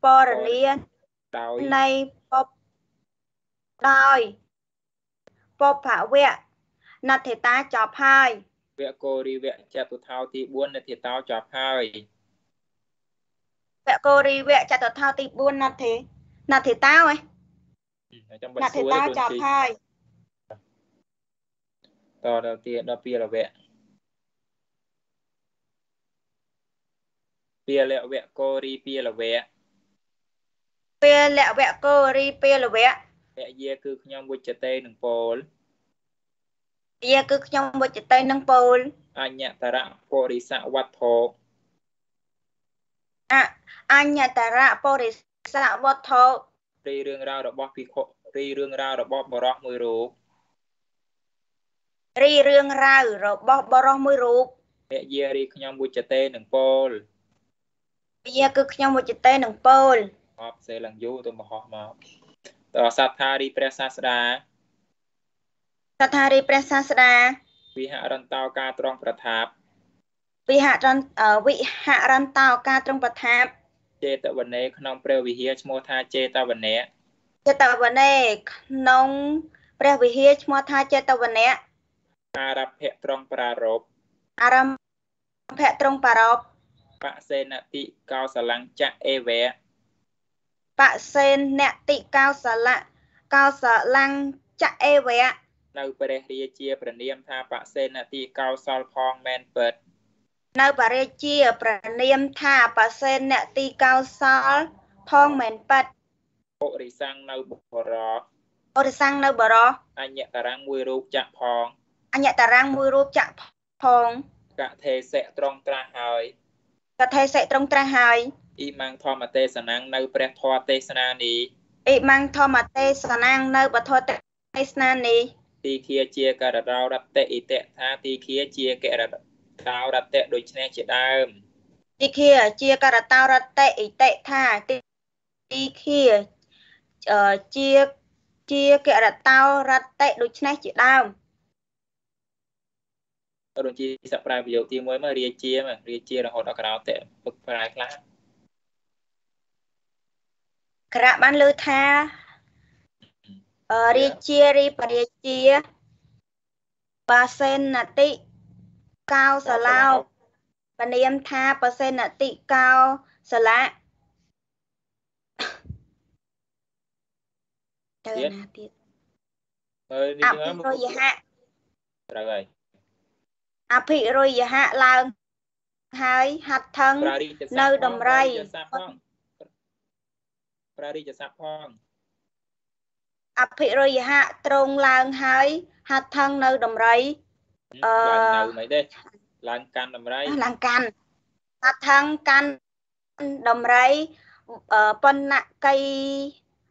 បរនីដោយនៃពពដោយពភវៈណដ្ឋិតាចប់ហើយវកោរីវៈចតុថោទី4និធិតាចប់ហើយវកោរីវៈចតុថោទី4ណដ្ឋិណដ្ឋិតាហ៎ចាំបាណច់ដ្ឋិសួរតាទេចប់ហើយតដល់ទៀតដល់ពីលវៈ ពីលវៈកោរីពីលវៈពេលវកោរីពេលវៈពយាគឺខ្ញុំវិជ្ជតេនឹងពោលយាគឺខ្ញុំវិជ្ជតីនឹងពោលអញ្ញតរៈពរិសវត្ថុអអញ្ញតរៈបរិសវត្ថុរីរឿងរ៉ាវរបស់ភិក្ខុរីរឿងរ៉ាវរបស់បរោះមួយរូបរីរឿងរ៉ាវរបស់បរោះមួយរូបពយារីខ្ញុំវិជ្ជតេនឹងពោល យាគឺខ្ញុំវិជ្ជតីនឹងពោលអបសេឡើងយូរទៅមហោះមកតសត្ថារីព្រះសាស្តាតថារីព្រះសាស្តាវិហរន្តោការត្រង់ប្រថាបវិហរន្តអឺវិហរន្តោការត្រង់ប្រថាបចេតវនេក្នុងព្រះវិហារឈ្មោះថាចេតវនៈចេតវនេក្នុងព្រះវិហារឈ្មោះថាចេតវនៈអារភៈត្រង់ប្រារព្ធអារម្មភៈត្រង់បារោប បសេនតិកោសលង្ចៈអេវៈបសេននតិកោសលៈកោសលង្ចៈអេវៈនៅព្រះរាជាព្រះនាមថាបសេនតិកោសលផងមែនពិតនៅបរិជាប្រនាមថាបសេននតិកោសលផងមែនប៉ិតពុរិសੰងនៅបុរោអរិសាំងនៅបរោះអញ្ញតរាំងមួយរូបចាក់ផងអញ្ញតារាងមួយរូបចាក់ផងកថេសៈត្រង់ត្រាស់ហើយ កថេសិត្រង់ត្រាស់ហើយអ៊ីម៉ាំងធម្មទេសនាងនៅព្រះធម៌ទេសនានេះអ៊ីម៉ាំងធម្មទេសនាងនៅបទទេសនានេះទីឃាជាកររោរតតិអ៊ីតៈថាទីឃាជាកករតោរតៈដូចនេះជាដើមទីឃាជាករតោរតិអ៊ីតិថាទីឃាអឺជាជាករតោរតិដូច្នេះជាដើម រុជាសប្រាយប្រយោគទី1មករាជាមករាជារហូតដល់ក្រោតៈពឹកប្រាយខ្លះក្រៈបានលើថាអឺរាជារីបរាជាបាសេននតិកោសឡោបនាមថាបសេនតិកោសលៈទៅណាទៀតមើលនេះអមើភិលរុយហៈត្រូវហើយ អភិរុយហៈឡើងហើយហាត់ថឹងប្រារីចស័ព្ទនៅដំរីប្រារីចស័ព្ទផងប្រារីចស័ព្ទផងអភិរុយហៈត្រង់ឡើងហើយហាត់ថឹងនៅដំរីអឺឡើងនៅមិនទេឡើងកាន់ដំរីឡើងកាន់អថੰកាន់ដំរីបណ្ណកៃ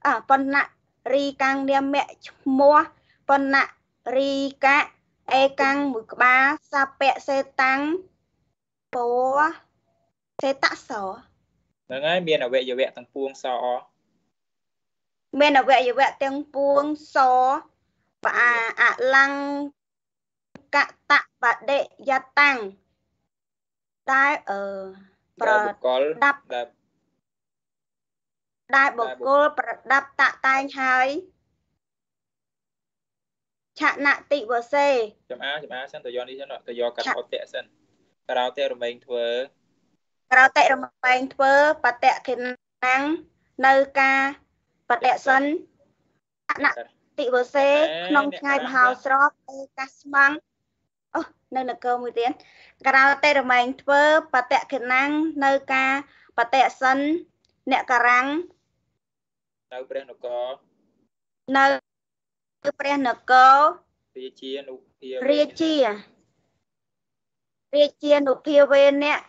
អបណ្ណរីកាំងនាមៈឈ្មោះបណ្ណរីកៈ អេកាំងមួយក្បាលសាពៈសេតាំងពោសេតសហ្នឹងហើយមានអវយវៈទាំងពួងសមានអវយវៈទាំងពួងសបាអលង្កតបដិយតាំងដែលអឺប្រដាប់ដែលបុគ្គលប្រដាប់តាក់តែងហើយ ឆណតិវសេចំអាចំអាសិនតយកនេះសិនតយកកាត់អតៈសិនក្រៅតេរមែងធ្វើក្រៅតេរមែងធ្វើបតៈខិណាំងនៅការបតៈសិនអនតិវសេក្នុងថ្ងៃមហោស្រពឯកាស្មងអូនៅនគរមួយទៀតក្រៅតេរមែងធ្វើបតៈខិណាំងនៅការបតៈសិនអ្នកការាំងនៅព្រះនគរនៅ ព្រះនគររាជានុភារាជារាជានុភាវេអ្នក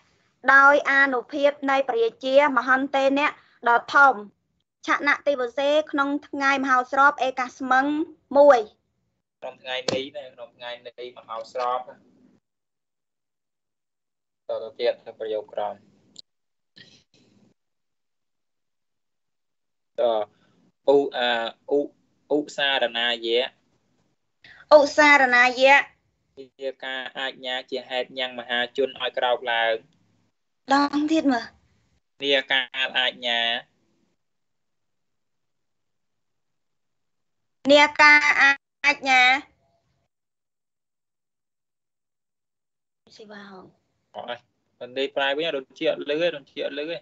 ដោយអានុភាពនៃព្រះរាជាមហន្តេអ្នកដ៏ធំឆណតិវសេក្នុងថ្ងៃមហោស្រពឯកាស្មឹង1ក្នុងថ្ងៃនេះក្នុងថ្ងៃនេះមហោស្រពតទៅទៀតទៅប្រយោគក្រោមតឧអាឧ ឧសារណាយៈឧសារណាយៈជាការអាចញាជាហេតុញ៉ាំងមហាជនឲ្យក្រោកឡើងដងទៀតមើលវាការអាចញានាការអាចញាសិវាហងអត់មិនដេកប្រាយវិញរត់ជាអត់លឺទេរត់ជាអត់លឺទេ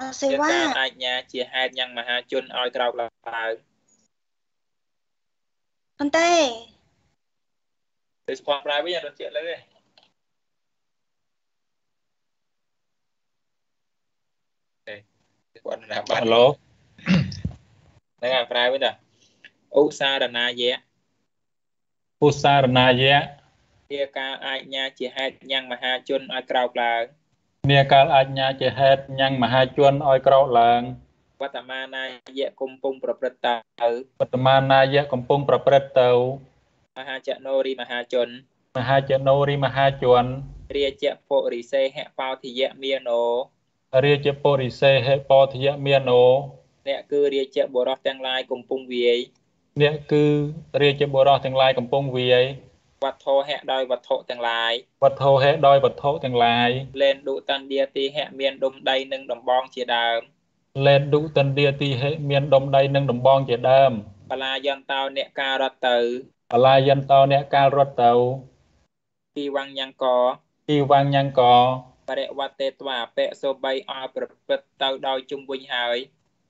អសេវាអាចញាជាហេតុញ៉ាំងមហាជនឲ្យក្រោកឡើង ប៉ុន្តែទៅស្គាល់ប្រាយវិញអត់ជាអត់លឺទេគាត់ណាបានឡូហ្នឹងហើយប្រែវិញតាឧសារណាយៈឧសារណាយៈជាការអាចញាជាហេតុញ៉ាំងមហាជនឲ្យក្រោកឡើងនាកាលអាចញាជាហេតុញ៉ាំងមហាជនឲ្យក្រោកឡើង វត្តមានាយៈកំពុងប្រព្រឹត្តទៅវត្តមានាយៈកំពុងប្រព្រឹត្តទៅមហាចនោរីមហាជន មហាចនោរីមហាជនរាជពុរិសេហបោធិយៈមាណោរាជពុរិសេហបោធិយៈមាណោអ្នកគឺរាជបុរសទាំងឡាយកំពុងវាយអ្នកគឺរាជបុរសទាំងឡាយកំពុងវាយវត្ថុហៈដោយវត្ថុទាំងឡាយវត្ថុហៈដោយវត្ថុទាំងឡាយលែនឌុតន្ទាទីហៈមានដុំដីនិងដំបងជាដើម លែនឌុតន្ទាទីហៈមានដុំដីនិងដំបងជាដើមបលាយន្តោអ្នកការរត់ទៅបលាយន្តោអ្នកការរត់ទៅពីវាំងញ៉ាំងកពីវាំងញ៉ាំងកបរិវត្តេត្វាអបិសូបីអោប្រព្រឹត្តទៅដោយជំវិញហើយ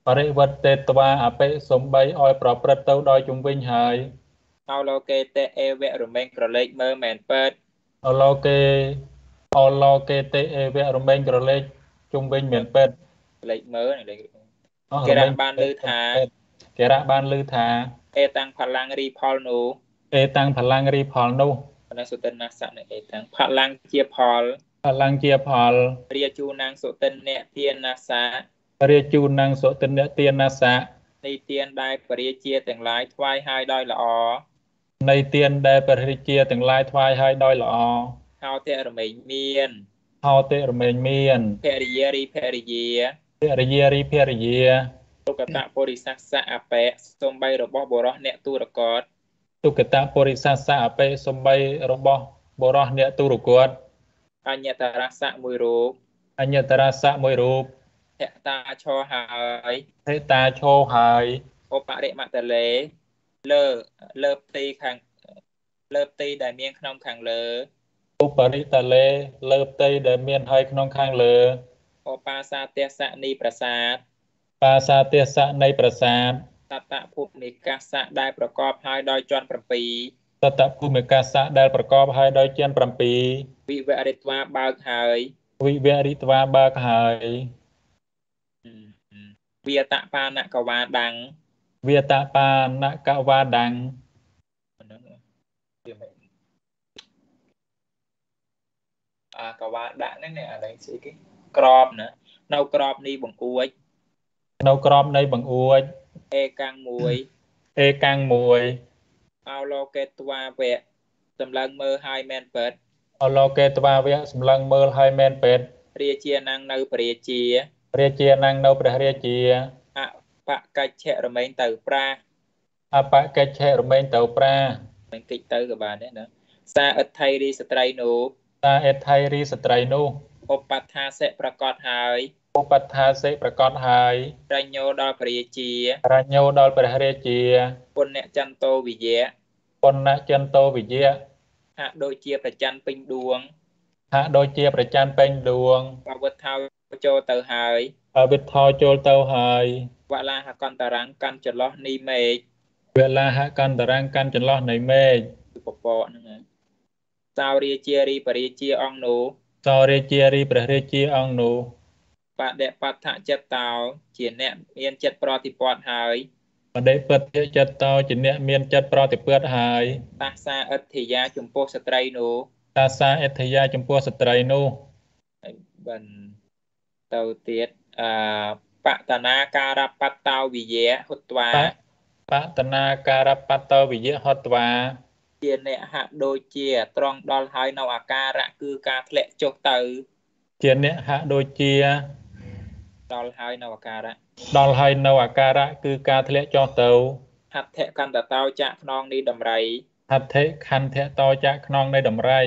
បរិវត្តេត្វាអបិសំបីឲ្យប្រព្រឹត្តទៅដោយជំវិញហើយអោលោកេតេអេវៈរមែងក្រឡេកមើលមែនពេតអោលោកេអោលោកេតេអេវៈរមែងក្រឡេកជំវិញមែនពេត លេខមើលលេខគេរ៉ាបានលើថាគេរ៉ាបានលើថាអេតាំងផលាំងរីផលនោះអេតាំងផលាំងរីផលនោះអនសុតិនណាសៈនៃអេតាំងផលាំងជាផលផលាំងជាផលរាជូនាងសុតិនអ្នកទានណាសារាជូនាងសុតិនអ្នកទានណាសានៃទានដែលពរាជាទាំងឡាយថ្វាយឲ្យដោយល្អនៃទានដែលព្រះរាជាទាំងឡាយថ្វាយឲ្យដោយល្អហោតិរមែងមានហោតិរមែងមានភរិយារីភរិយា ភរិយារីភរិយាទុកតពុរិសស្សៈអបៈសំបីរបស់បុរសអ្នកទូរកតទុកតពុរិសស្សៈអបៈសំបីរបស់បុរសអ្នកទូរកតអញ្ញតរសៈមួយរូបអញ្ញតរសៈមួយរូបហេតាឈរហើយហេតាឈរហើយឧបរិមតលេលើលើផ្ទៃខាងលើផ្ទៃដែលមានក្នុងខាងលើឧបរិតលេលើផ្ទៃដែលមានហើយក្នុងខាងលើ ឧបាសាទេសៈនៃប្រាសាទបាសាទេសៈនៃប្រាសាទតតភូមិកាសៈដែលប្រកបហើយដោយជាន់7តតភូមិកាសៈដែលប្រកបហើយដោយជាន់7វិវរិត្វាបើកហើយវិវរិត្វាបើកហើយវាតបានកវាដាំងវាតបានកវាដាំងអាកវាដាក់ហ្នឹងនេះអានេះស្អីគេ ក្របណានៅក្របនេះបង្អួចនៅក្របនៃបង្អួចអេកាំង1អេកាំង1អោឡូកេតវ៉ាវៈសម្លឹងមើលហើយមែនពិតអលោកេតវាវៈសម្លឹងមើលហើយមែនពេតរាជាណាំងនៅព្រះរាជា រាជាណាំងនៅព្រះរាជាអបកច្ចៈរមែងទៅប្រាសអបកិច្ឆេរមែងទៅប្រាមិនកិច្ចទៅក៏បានដែរណាសាអិដ្ឋៃរីស្ត្រីនោះតាអេថៃរីស្ត្រីនោះ ឧបត្ថាសិប្រកាសហើយឧបត្ថាសេប្រកាសហើយរញ្ញោដល់ព្រះរាជារញ្ញោដល់ព្រះរាជាពុញ្ញចន្តោវិយៈបុណ្ណចន្តោវិយៈហាក់ដូចជាប្រច័នពេញដួងហាក់ដូចជាប្រច័នពេញដួងបវត្ថោចូលទៅហើយអវិទ្ធោចូលទៅហើយវលាហកន្តរាំងកាន់ចន្លោះនីមេឃវេលាហកន្តរាំងកាន់ចន្លោះនៃមេឃគឺពពកហ្នឹងហើយសោរាជារីបរាជាអង្គនោះ សោរាជារីព្រះរាជាអង្គនោះបដិបដ្ឋចិត្តតោជាអ្នកមានចិត្តប្រតិបត្តិហើយបដិបត្តិចិត្តតោជាអ្នកមានចិត្តប្រតិពត្តិហើយតាសាអិទ្ធិយាចំពោះស្ត្រីនោះតាសាអិទ្ធិយាចំពោះស្ត្រីនោះហើយបានទៅទៀតអឺបតនាការបតតោវិយៈហុត្វាបតនាការបតោវិយហតវា ជាអ្នកហាក់ដូចជា ត្រង់ដល់ហើយនៅអាការៈគឺការធ្លាក់ចុះទៅ ជាអ្នកហាក់ដូចជាដល់ហើយនៅអាការៈដល់ហើយនៅអាការៈគឺការធ្លាក់ចុះទៅហត្ថកន្តតោចាក់ខ្នងនេះដំរីហត្ថិខន្ធៈតោចៈខ្នងនៃដំរី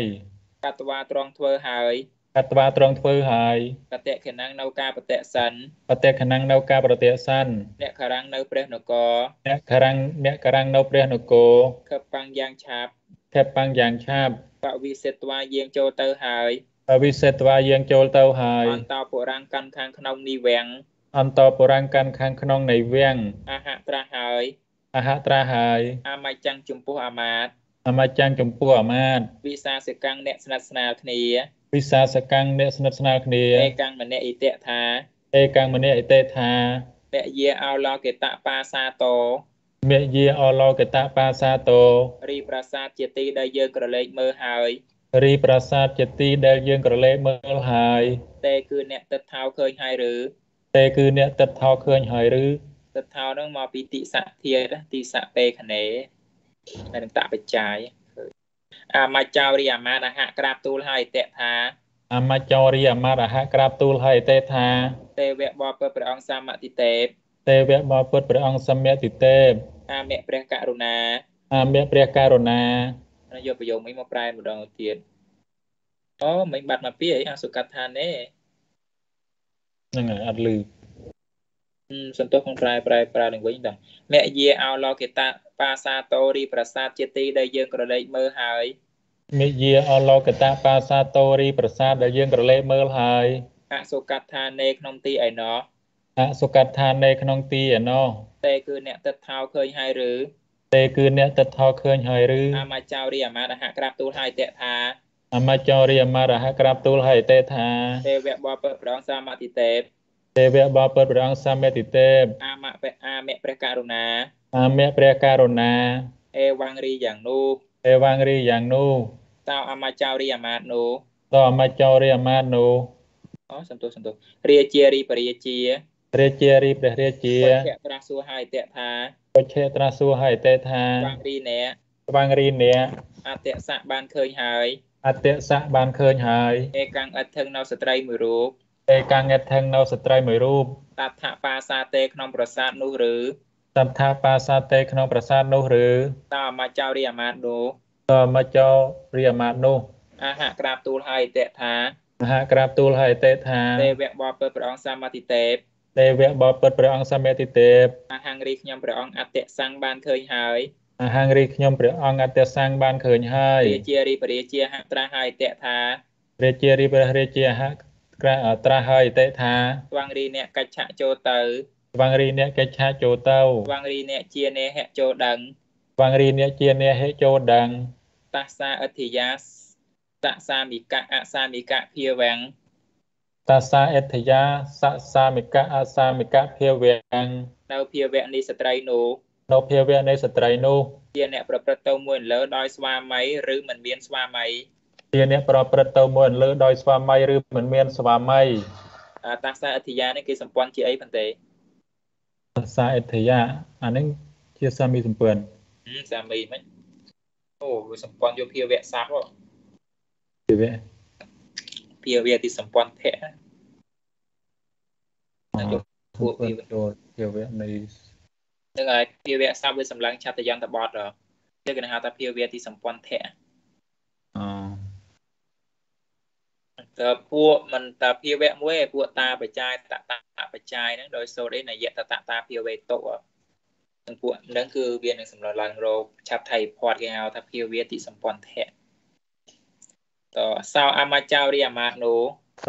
កតវាត្រង់ធ្វើហើយ កតវាត្រង់ធ្វើហើយកតេខណាំងនៅការបតិសិនបតិខណងនៅការប្រតិសិនអ្នកខរាំងនៅព្រះនគរអ្នកករាំងអ្នកករាំងនៅព្រះនគរខឹបប៉ាំងយ៉ាងឆាប់ថេបបាំងយ៉ាងឆាប់បវិសិត្វាយាងចូលទៅហើយអវិសេត្វាយើងចូលទៅហើយអន្តោពុរាំងកាន់ខាងក្នុងនេះវាំងអន្តបុរាំងកាន់ខាងក្នុងនៃវាំងអហត្រាស់ហើយអហត្រាហើយអមច្ចាំងចំពោះអាមាត អមច្ចាំងចំពោះអាមាតវិសាសិកាំងអ្នកស្និទ្ធស្នាលគ្នាវិសាសកាំងអ្នកស្និទ្ធស្នាលគ្នាឯកាំងម្នាក់អ៊ីតៈថាឯកាំងម្នាក់អតេថាពយាអោឡោកេតបាសាតោមេយាអលោកតបាសាតោរីប្រាសាទជាទីដែលយើងក្រឡេកមើលហើយរីប្រាសាទជាទីដែលយើងក្រឡេកមើលហើយតែគឺអ្នកទឹកថោឃើញហើយឬតែគឺអ្នកទឹកថោឃើញហើយឬទឹកថោនឹងមកពីតិសៈធាតទីសៈពេខនេ ហើយនឹងតបច្ច័យឃើញអាមច្ចោរីអាមាតអហក្រាបទូលហើយតេថាអមច្ចោរីអមរហក្រាបទូលហើយអតេថាទេវៈបបិទ្ធព្រះអង្គសមតិទេពទេវៈបពុទ្ធព្រះអង្គសម្មាទិទេពអាមៈព្រះករុណាអាមេព្រះករុណាហើយយកប្រយោគនេះមកប្រែម្ដងទៀតអូមិនបាត់មកពីអីអសុកថានេហ្នឹងហើយអត់លឺហឹមសន្ទុះក្នុងប្រែប្រែប្រែនឹងវិញដល់មយាអោឡោកេត បាសាតោរីប្រាសាទជាទីដែលយើងក្រឡេកមើលហើយមេយាអលោកតបាសាតោរីប្រាសាទដែលយើងក្រឡេកមើលហើយអសុកថានេក្នុងទីឯណោះអសុកដ្ឋាននៅក្នុងទីឯណោះតែគឺអ្នកទឹកថោឃើញហើយឬទេគឺអ្នកទឹកថោឃើញហើយឬអាមាចៅរីអាមាតអហក្រាបទូលហើយតេថាអមច្ចោរីអមរហក្រាបទូលហើយអតេថាទេវៈបបិទ្ធព្រះអង្គសមតិទេពទេវៈបពុទ្ធព្រះអង្គសម្មាទិទេពអាមៈបេអាមៈព្រះករុណា អាមេព្រះករុណាអេវ៉ាងរីយ៉ាងនោះទេវាងរីយ៉ាងនោះតោអាមាចៅរីអាមាតនោះតអមច្ចោរីអមាតនោះអូសន្ទុះសន្ទុះរាជារីបរាជារាជារីព្រះរាជាពុទ្ធៈត្រាស់សួរហើយតេថាពុឆេត្រាសួរហើយអតេថាវ៉ាងរីអ្នកស្វាងរីអ្នកអតសៈបានឃើញហើយអតិសៈបានឃើញហើយឯកាំងឥតធឹងនៅស្ត្រីមួយរូបឯកាងតថឹងនៅស្ត្រីមួយរូបតថបាសាទេក្នុងប្រាសាទនោះឬ សន្តាបាសាទេក្នុងប្រាសាទនោះឬតើអាមាចៅរីអាមាតនោះតអមច្ចោរីអមាតនោះអហក្រាបទូលហើយតេថាមហាក្រាបទូលហើយអតេថាទេវៈបបិទ្ធព្រះអង្គសមតិទេពទេវៈបពុទ្ធព្រះអង្គសម្មាទិទេពអហង្រីខ្ញុំព្រះអង្គអតិសੰងបានឃើញហើយអហង្រីខ្ញុំព្រះអង្គអត្តសង្ឃបានឃើញហើយរាជារីបរាជាហត្រាស់ហើយតេថារាជារីព្រះរាជាហក្រាត្រាស់ហើយអតិថាស្វាងរីអ្នកកិច្ចឆៈចូលទៅស្វាងរីអ្នកកិច្ឆាចូលទៅស្វាងរីអ្នកជានេហៈចូលដឹងស្វាងរីអ្នកជាអ្នកហេចូលដឹងតាសាអធិយាសតសាមិកៈអសាមិកៈភាវាំងតាសាអធិយាសសាមិកៈអសាមិកៈភាវៈងនៅភាវៈនេះស្ត្រីនោះនៅភាវៈនៃស្ត្រីនោះជាអ្នកប្រព្រឹត្តទៅមួយលើដោយស្វាមីឬមិនមានស្វាមីជាអ្នកប្រព្រឹត្តទៅមួយអន្លើដោយស្វាមីឬមិនមានស្វាមីអាតាសាអធិយានេះគេសម្ព័ន្ធជាអីប៉ុន្តែ សាអិទ្ធិយាអានឹងជាសាមីសម្ព័ន្ធហឹមសាមីមិនអូវាសម្ព័ន្ធយកភាវៈស័ព្ទហ៎ជីវៈភាវៈទីសម្ព័ន្ធភៈណាយកពួកភាវៈចូលជីវៈនៃនឹងហើយភាវៈស័ព្ទវាសម្លឹងឆាតយន្តបតហ៎គេគេហៅថាភាវៈទីសម្ព័ន្ធភៈអតើ ពួកមិនតាភាវៈមួយឯពួកតាបច្ច័យតតបច្ច័យហ្នឹងដោយសូត្រអីនយៈតតតាភាវេតុនឹងពួកហ្នឹងគឺវានឹងសម្លឡើងរោគឆាប់ថៃផាត់គេហៅថាភាវៈទីសម្ព័ន្ធភៈតសោអមច្ចោរិអមាតនោ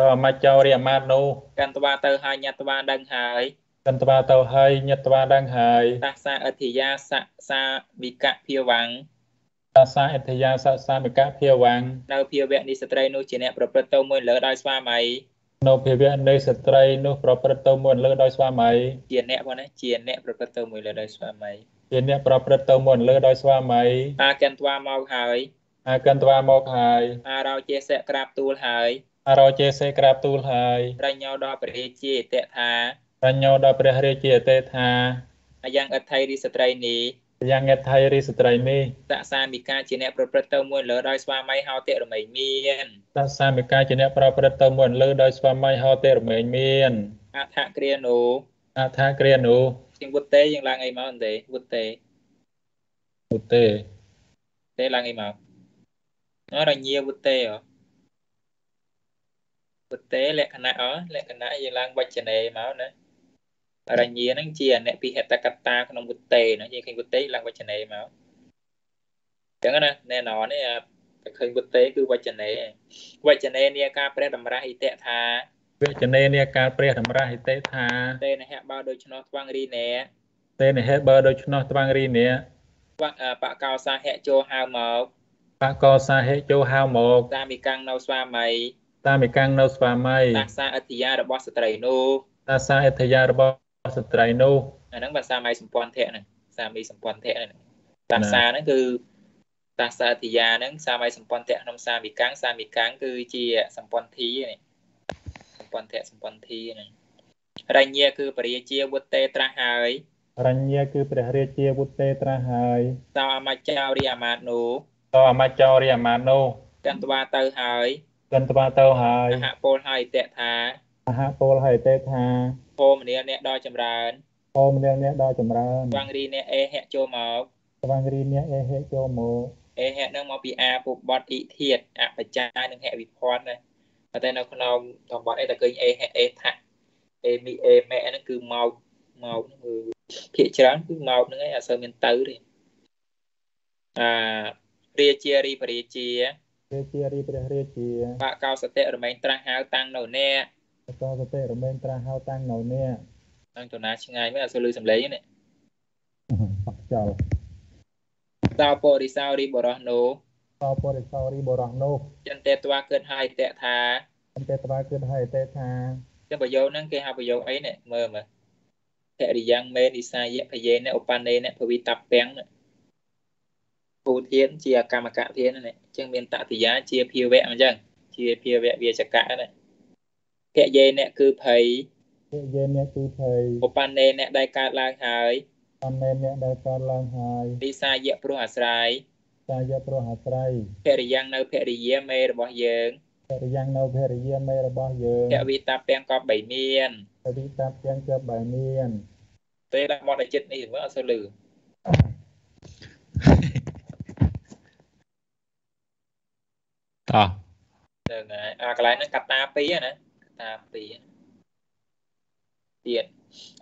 តើមកចោរិអាមាតនោះកន្តវាទៅហើយញត្តវាដឹងហើយកន្តបាទៅហើយញត្តបាដឹងហើយតាសាអធិយាសៈសាវិកៈភាវੰង តាសាអិទ្ធិយាសៈសាមិកៈភាវាំងនៅភាវៈនេះស្ត្រីនោះជាអ្នកប្រព្រឹត្តទៅមួយលើដោយស្វាមីនៅភាវៈនៃស្ត្រីនោះប្រព្រឹត្តទៅមួយអន្លើដោយស្វាមីជាអ្នកផងណាជាអ្នកប្រព្រឹត្តទៅមួយលើដោយស្វាមីជាអ្នកប្រព្រឹត្តទៅមួយអន្លើដោយស្វាមីតាកន្តវាមកហើយអាកន្តបាមកហើយអារោចេសៈក្រាបទូលហើយអរោចេសេក្រាបទូលហើយប្រញ្ញោដល់ព្រះរាជាតេថាបញ្ញោដល់ព្រះរាជាអទេថាអាយ៉ាងអថៃរីស្ត្រីនេះ យ៉ាងងថៃរីស្ត្រីនេះតសាមិកាជាអ្នកប្រព្រឹត្តទៅមួយលើដោយស្វាមីហោតិរមីមានតសាមិកាជាអ្នកប្រព្រឹត្តទៅមួយអន្លើដោយស្វាមីហោទេរមែងមានអថគ្រានោអថាគ្រានុជាងវុតេយើងឡើងអីមកអន្តេវុតេឧទេទេឡើងអីមកអរញាវុតេអវុតេលក្ខណៈអលក្ខណៈយើងឡើងវចនេមកណាអ រញាហ្នឹងជាអ្នកពិហតកតាក្នុងវុតេណាយើងឃើញវុតេឡើងវចនេមកអញ្ចឹងណាណែនរនេះតែឃើញវុតេគឺវចនេវចនេនាការព្រះតម្រាស់អ៊ីតៈថាវចនេនាការព្រះតម្រាស់ហិទេថាតេនហៈបើដូច្នោះថ្វាំងរីណែទេនិហេបើដូច្នោះត្វាងរីនេះវៈអបកោសាហៈចូលហៅមកបកោសាហេចូលហៅមកតាមិកាំងនៅស្វាមីតាមឯកាំងនៅស្វាមីតាសាអធិយារបស់ស្ត្រីនោះតាសាអិទ្ធិយារបស់ ស្ត្រីនោះអាហ្នឹងភាសាមីសម្ព័ន្ធៈហ្នឹងសាមីសម្ព័ន្ធៈហ្នឹងតាសាហ្នឹងគឺតាសាអធិយាហ្នឹងសាមីសម្ព័ន្ធៈក្នុងសាមិកាំងសាមិកាំងគឺជាសម្ព័ន្ធីនេះសម្ព័ន្ធៈសម្ព័ន្ធីហ្នឹងរញ្ញាគឺបរិជាវុតេត្រាស់ហើយរញ្ញាគឺព្រះរាជាវុទេត្រាស់ហើយសោអមច្ចោរិអមាតនោះតអមច្ចោរិអាមានោះកន្តវាទៅហើយកន្តបាទៅហើយអហពលហើយតេថា អហពលហើយទេថាភោមនាអ្នកដល់ចម្រើនអូមនាងអ្នកដល់ចម្រើនស្វាងរីអ្នកអេហៈចូលមកស្វាងរីអ្នកអេហេចូលមកអេហៈនឹងមកពីអាពុបតអ៊ីធាតអបច្ចានិងហៈវិភ័ណ្ឌណាតែនៅក្នុងតំបន់អីតែឃើញអេហៈអេថាអេមីអេម៉ែហ្នឹងគឺមកមកហ្នឹងគឺភាកច្រើនគឺមកហ្នឹងឯងអត់សូវមានទៅទេអារាជារីបរាជារាជារីព្រះរាជាបកោសតិរមែងត្រាស់ហៅតាំងនៅអ្នក បកោសតិរមែងត្រាស់ហៅតាំងនៅនេះតាំងទៅណាឆ្ងាយមែនអត់សូវលឺសំឡេងទេនេះបកចោលតោពរិសោរីបរោះនោះតបរិសោរីបរោះនោះចន្ទតវ៉ាគិតហើយតេថាអន្តេត្វាគិតហើយទេថាចឹងប្រយោគហ្នឹងគេហៅប្រយោគអីនេះមើលមើលភរិយ៉ាងមេនិសាយៈភយេនឧបនេនភវិតពាំងភូធានជាអកម្មកៈធាននេះអញ្ចឹងមានតតិយាជាភាវៈអញ្ចឹងជាភាវៈវាចកៈណា ភយេនគឺភ័យនិយាយអ្នកគឺភ័យឧបនេនដែលកើតឡើងហើយតាមមែនអ្នកដែលកើតឡើងហើយនិសាយៈព្រោះអាស្រ័យតាយប្រោះអាស្រ័យភរិយ៉ាងនៅភរិយាមេរបស់យើងភរិយ៉ាងនៅភរិយាមេរបស់យើងភវិតពាំងក៏បីមានពវិតាទាំងជាបែបមានពេលដល់មកដល់ចិត្តនេះមើលអត់សូវលឺតោះហ្នឹងហើយអាកន្លែងហ្នឹងកតា2ណា កតា2ទៀត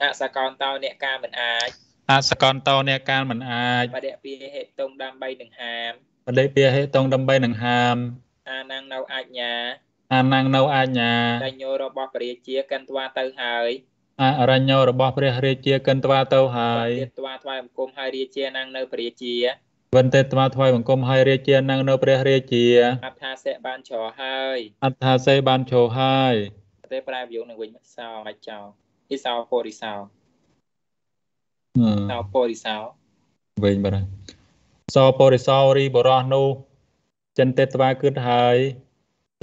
អសកនតោអ្នកការមិនអាចអសកន្តោអ្នកកាលមិនអាចបដិពាហេតុងដើម្បីនឹងហាមបដិពាហេតុងដើម្បីនឹងហាមអានាងនៅអាជ្ញាអានាងនៅអាជ្ញាដែលញោរបស់ព្រះរាជាកិនត្វាទៅហើយអរញ្ញោរបស់ព្រះរាជាកិនត្វាទៅហើយទៀតត្វាថ្វាយបង្គំហើយរាជានាងនៅព្រះរាជាវិនទេត្វាថ្វាយបង្គំហើយរាជានាងនៅព្រះរាជាអត្ថាសិបានច្រហើយអត្ថាសេបានឈោហើយ តែប្រែប្រយោគនឹងវិញសោមកចោអ៊ីសោពោរិសោសោពោរិសោវិញបាទសោពរិសោរីបរោះនោះចចិនទេត្វាគិតហើយ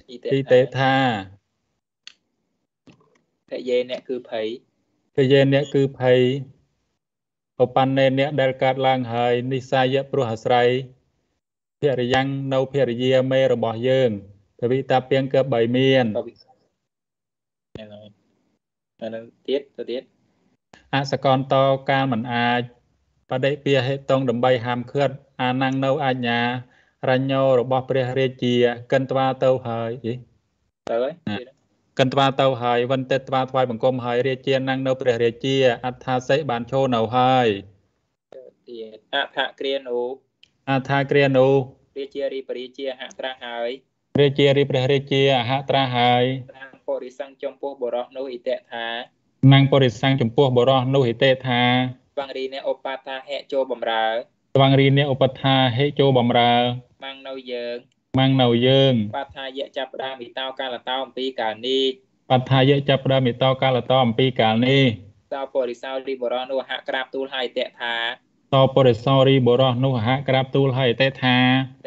អ៊ីទីតេទេថាភយេអ្នកគឺភ័យពយេអ្នកគឺភ័យឧបណ្ណេអ្នកដែលកើតឡើងហើយនិសាយៈព្រោះអាស្រ័យភរិយ៉ាងនៅភរិយាមេរបស់យើងភវិតាពៀងកើបីមានក៏វិហ្នឹងហើយ អានឹងទៀតទៅទៀតអសកន្តោកាលមិនអាចបដិពាហេតុងដើម្បីហាមឃាត់អា năng នៅអញ្ញារញ្ញោរបស់ព្រះរាជា កិនត្វាទៅហើយអីទៅហើយកិនត្វាទៅហើយវិនទេត្វាថ្វាយបង្គំហើយរាជា năng នៅព្រះរាជា អត្ថាសិបានចូលនៅហើយទៀតអថគ្រានុអថាគ្រានុរាជារីបរាជាហត្រាស់ហើយរាជារីព្រះរាជាអហត្រាហើយ តាមពុរិសង្ឃចំពោះបរោះនោះអ៊ីតេថានាងបរិស័ងចំពោះបរោះនោះហិតេថាវងរីអ្នកឧបាតាហេចូលបំរើស្វងរីអ្នកឧបថាហេចូលបំរើម៉ាំងនៅយើងម៉ាំងនៅយើងបាថាយៈចាប់ផ្ដើមមីតោកាលតោអំពីកាលនេះបត្ថាយៈចាប់ផ្ដើមមេតោកាលតអំពីកាលនេះតោពុរិសោរីបរោះនោះហក្រាបទូលហើយអ៊ីតេថា តបរិសរីបរោះនោះហក្រាបទូលហើយទេថា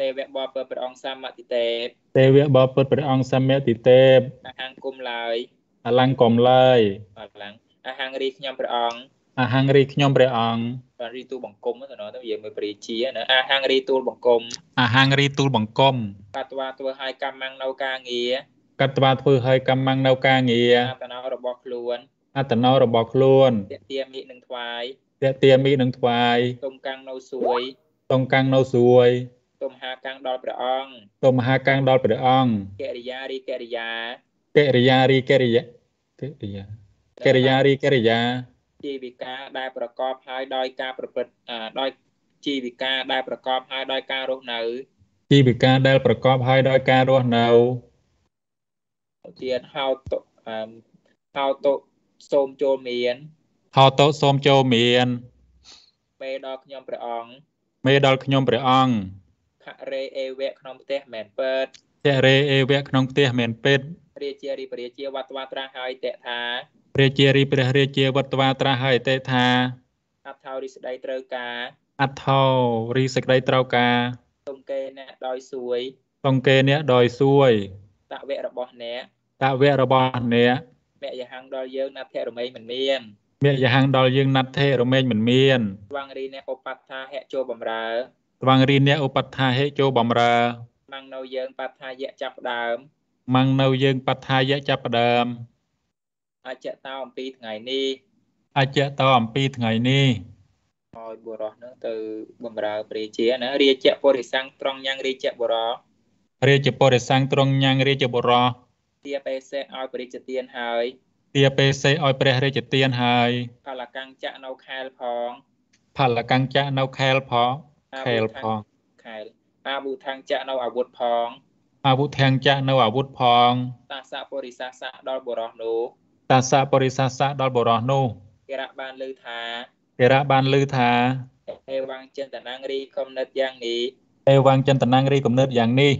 ទេវៈបបព្រះអង្គសម្មតិទេពទេវៈបពុតព្រះអង្គសម្មាទិទេពអហង្គគុំឡើយអលង្កំឡើយអត់ឡើងអហង្រីខ្ញុំព្រះអង្គអហង្រីខ្ញុំព្រះអង្គបាទរីទូលបង្គំទៅណោះទៅនិយាយមើលព្រះរាជាណាអហង្រីទូលបង្គំអហង្រីទូលបង្គំកាត់ត្វាធ្វើឲ្យកម្មម៉ាំងនៅការងារកត្វាធ្វើឲ្យកម្មងនៅការងារអតនោរបស់ខ្លួនអត្តនោរបស់ខ្លួនតេទាមិនឹងថ្វាយ តេទាមីនឹងថ្វាយទុំកាំងនៅសួយតុងកាំងនៅសួយទុំហាកាំងដល់ព្រះអង្គតុមហាកាំងដល់ព្រះអង្គកិរិយារីកិរិយាកិរិយារីកិរិយាកិរិយាកិរិយារីកិរិយាជីវិកាដែលប្រកបហើយដោយការប្រព្រឹត្តអឺដោយជីវិកាដែលប្រកបហើយដោយការរស់នៅជីវិកាដែលប្រកបហើយដោយការរស់នៅទៀតហៅតុអឺហៅតុសូមចូលមាន ហោតុសូមចូលមានមេដល់ខ្ញុំព្រះអង្គមេដល់ខ្ញុំព្រះអង្គភរេអេវៈក្នុងផ្ទះមែនពេតទរេអេវៈក្នុងផ្ទះមែនពេតរាជារីបរាជាវត្តវត្រាស់ហើយតេថាព្រះជារីព្រះរាជាវត្តវាត្រាស់ហើយទេថាអត្ថោរិស្ដីត្រូវការអត្ថោរីសេចក្តីត្រូវការទុំគេអ្នកដោយសួយតុងគេអ្នកដោយសួយតវៈរបស់អ្នកតវៈរបស់អ្នកមយហੰដល់យើងណាត់ធរមេមិនមាន មេយហੰដល់យើងណាត់ទេរមែងមិនមានស្វងរីអ្នកឧបត្ថាហៈចូលបំរើស្វងរីអ្នកឧបត្ថាហេចូលបំរើម៉ាំងនៅយើងបត្ថាយៈចាប់ផ្ដើមម៉ាំងនៅយើងបត្ថាយៈចាប់ផ្ដើមអច្ចតោអំពីថ្ងៃនេះអច្ចតោអំពីថ្ងៃនេះឲ្យបុរសនឹងទៅបំរើព្រះជាណារាជពុរិស័ងត្រង់ញ៉ាំងរាជបុរសរាជបរិស័ងទ្រង់ញ៉ាំងរាជបុរសទាបេសេឲ្យព្រះរាជទានហើយ ទាពេសេឲ្យព្រះរាជទានហើយផលកាំងចៈនៅខែលផងផលកញ្ចៈនៅខែលផងខែលផងខែលអាវុធាំងចៈនៅអាវុធផងអាវុធាំងចៈនៅអាវុធផងតាសៈពុរិសាសៈដល់បុរសនោះតាសៈបរិសាសៈដល់បរោះនោះគេរៈបានលើថាគេរៈបានលើថាអេវងចិនតនាងរីគំនិតយ៉ាងនេះអេវងចន្ទនាងរីគំនិតយ៉ាងនេះ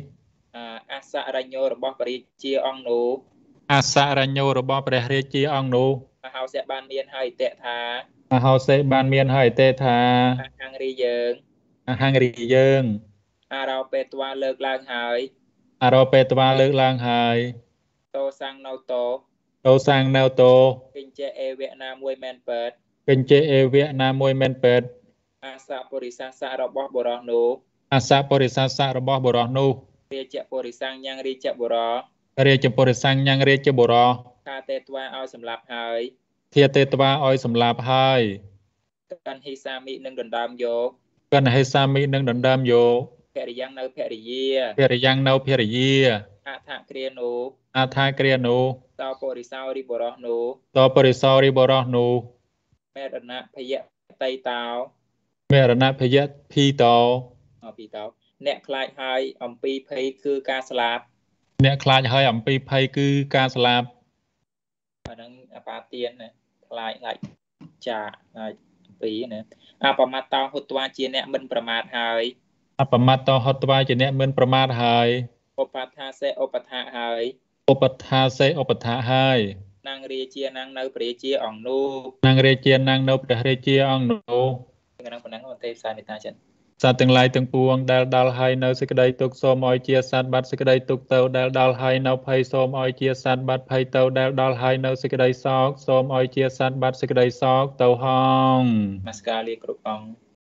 អាអសរញ្ញោរបស់ព្រះរាជាអង្គនោះ អសរញ្ញោរបស់ព្រះរាជាអង្គនោះមហោសៈបានមានហើយតេថាមហោសេបានមានហើយទេថាអហង្រីយើងអហង្រីយើងអារោបេតវ៉ាលើកឡើងហើយអរោពេតវាលើកឡើងហើយតោសាំងនៅតោតោសាងនៅតោគិញ្ចេអេវៈណាមួយមែនពេតកញ្ជេអេវៈណាមួយមែនពេតអាសៈពុរិសាសៈរបស់បុរសនោះអសបរិសាសៈរបស់បរោះនោះរាជពុរិសាំងញ៉ាំងរាជបុរស រាជបរិស័ងញ៉ាំងរាជបុរោះខាតេតវ៉ាឲ្យសម្លាប់ហើយធាទេតវាឲ្យសម្លាប់ហើយកាន់ហិសាមិនឹងដណ្ដើមយកកណ្ហេសាមិនឹងដណ្ដើមយកភរិយ៉ាងនៅភរិយាភរិយ៉ាងនៅភរិយាអថគ្រានោះអថាគ្រានោះតោពុរិសោរិបុរសនោះតបរិសោរីបរោះនោះមេរណៈភយៈតៃតោមេរណភយៈភីតោអពីតោអ្នកខ្លាចហើយអំពីភ័យគឺការស្លាប់ អ្នកខ្លាចហើយអំពីភ័យគឺការស្លាប់អាហ្នឹងអបាទានណាខ្លាចខ្លាចចាខ្លាចអំពីណាអបមត្តោហុតវាជាអ្នកមិនប្រមាទហើយអបមត្តោហតវាជាអ្នកមិនប្រមាទហើយឧបថាសេឧបថាហើយឧបថាសេឧបថាហើយនាងរាជានាងនៅព្រះរាជាអង្គនោះនាងរាជានាងនៅព្រះរាជាអង្គនោះហ្នឹងប៉ុណ្ណឹងអន្តេផ្សាយមេតាចិន សត្វទាំងឡាយទាំងពួងដែលដល់ហើយនៅសេចក្តីទុក្ខសូមឲ្យជាសត្វបាត់សេចក្តីទុក្ខទៅដែលដល់ហើយនៅភ័យសូមឲ្យជាសត្វបាត់ភ័យទៅដែលដល់ហើយនៅសេចក្តីសោកសូមឲ្យជាសត្វបាត់សេចក្តីសោកទៅហងនមស្ការលាគ្រប់អង្គ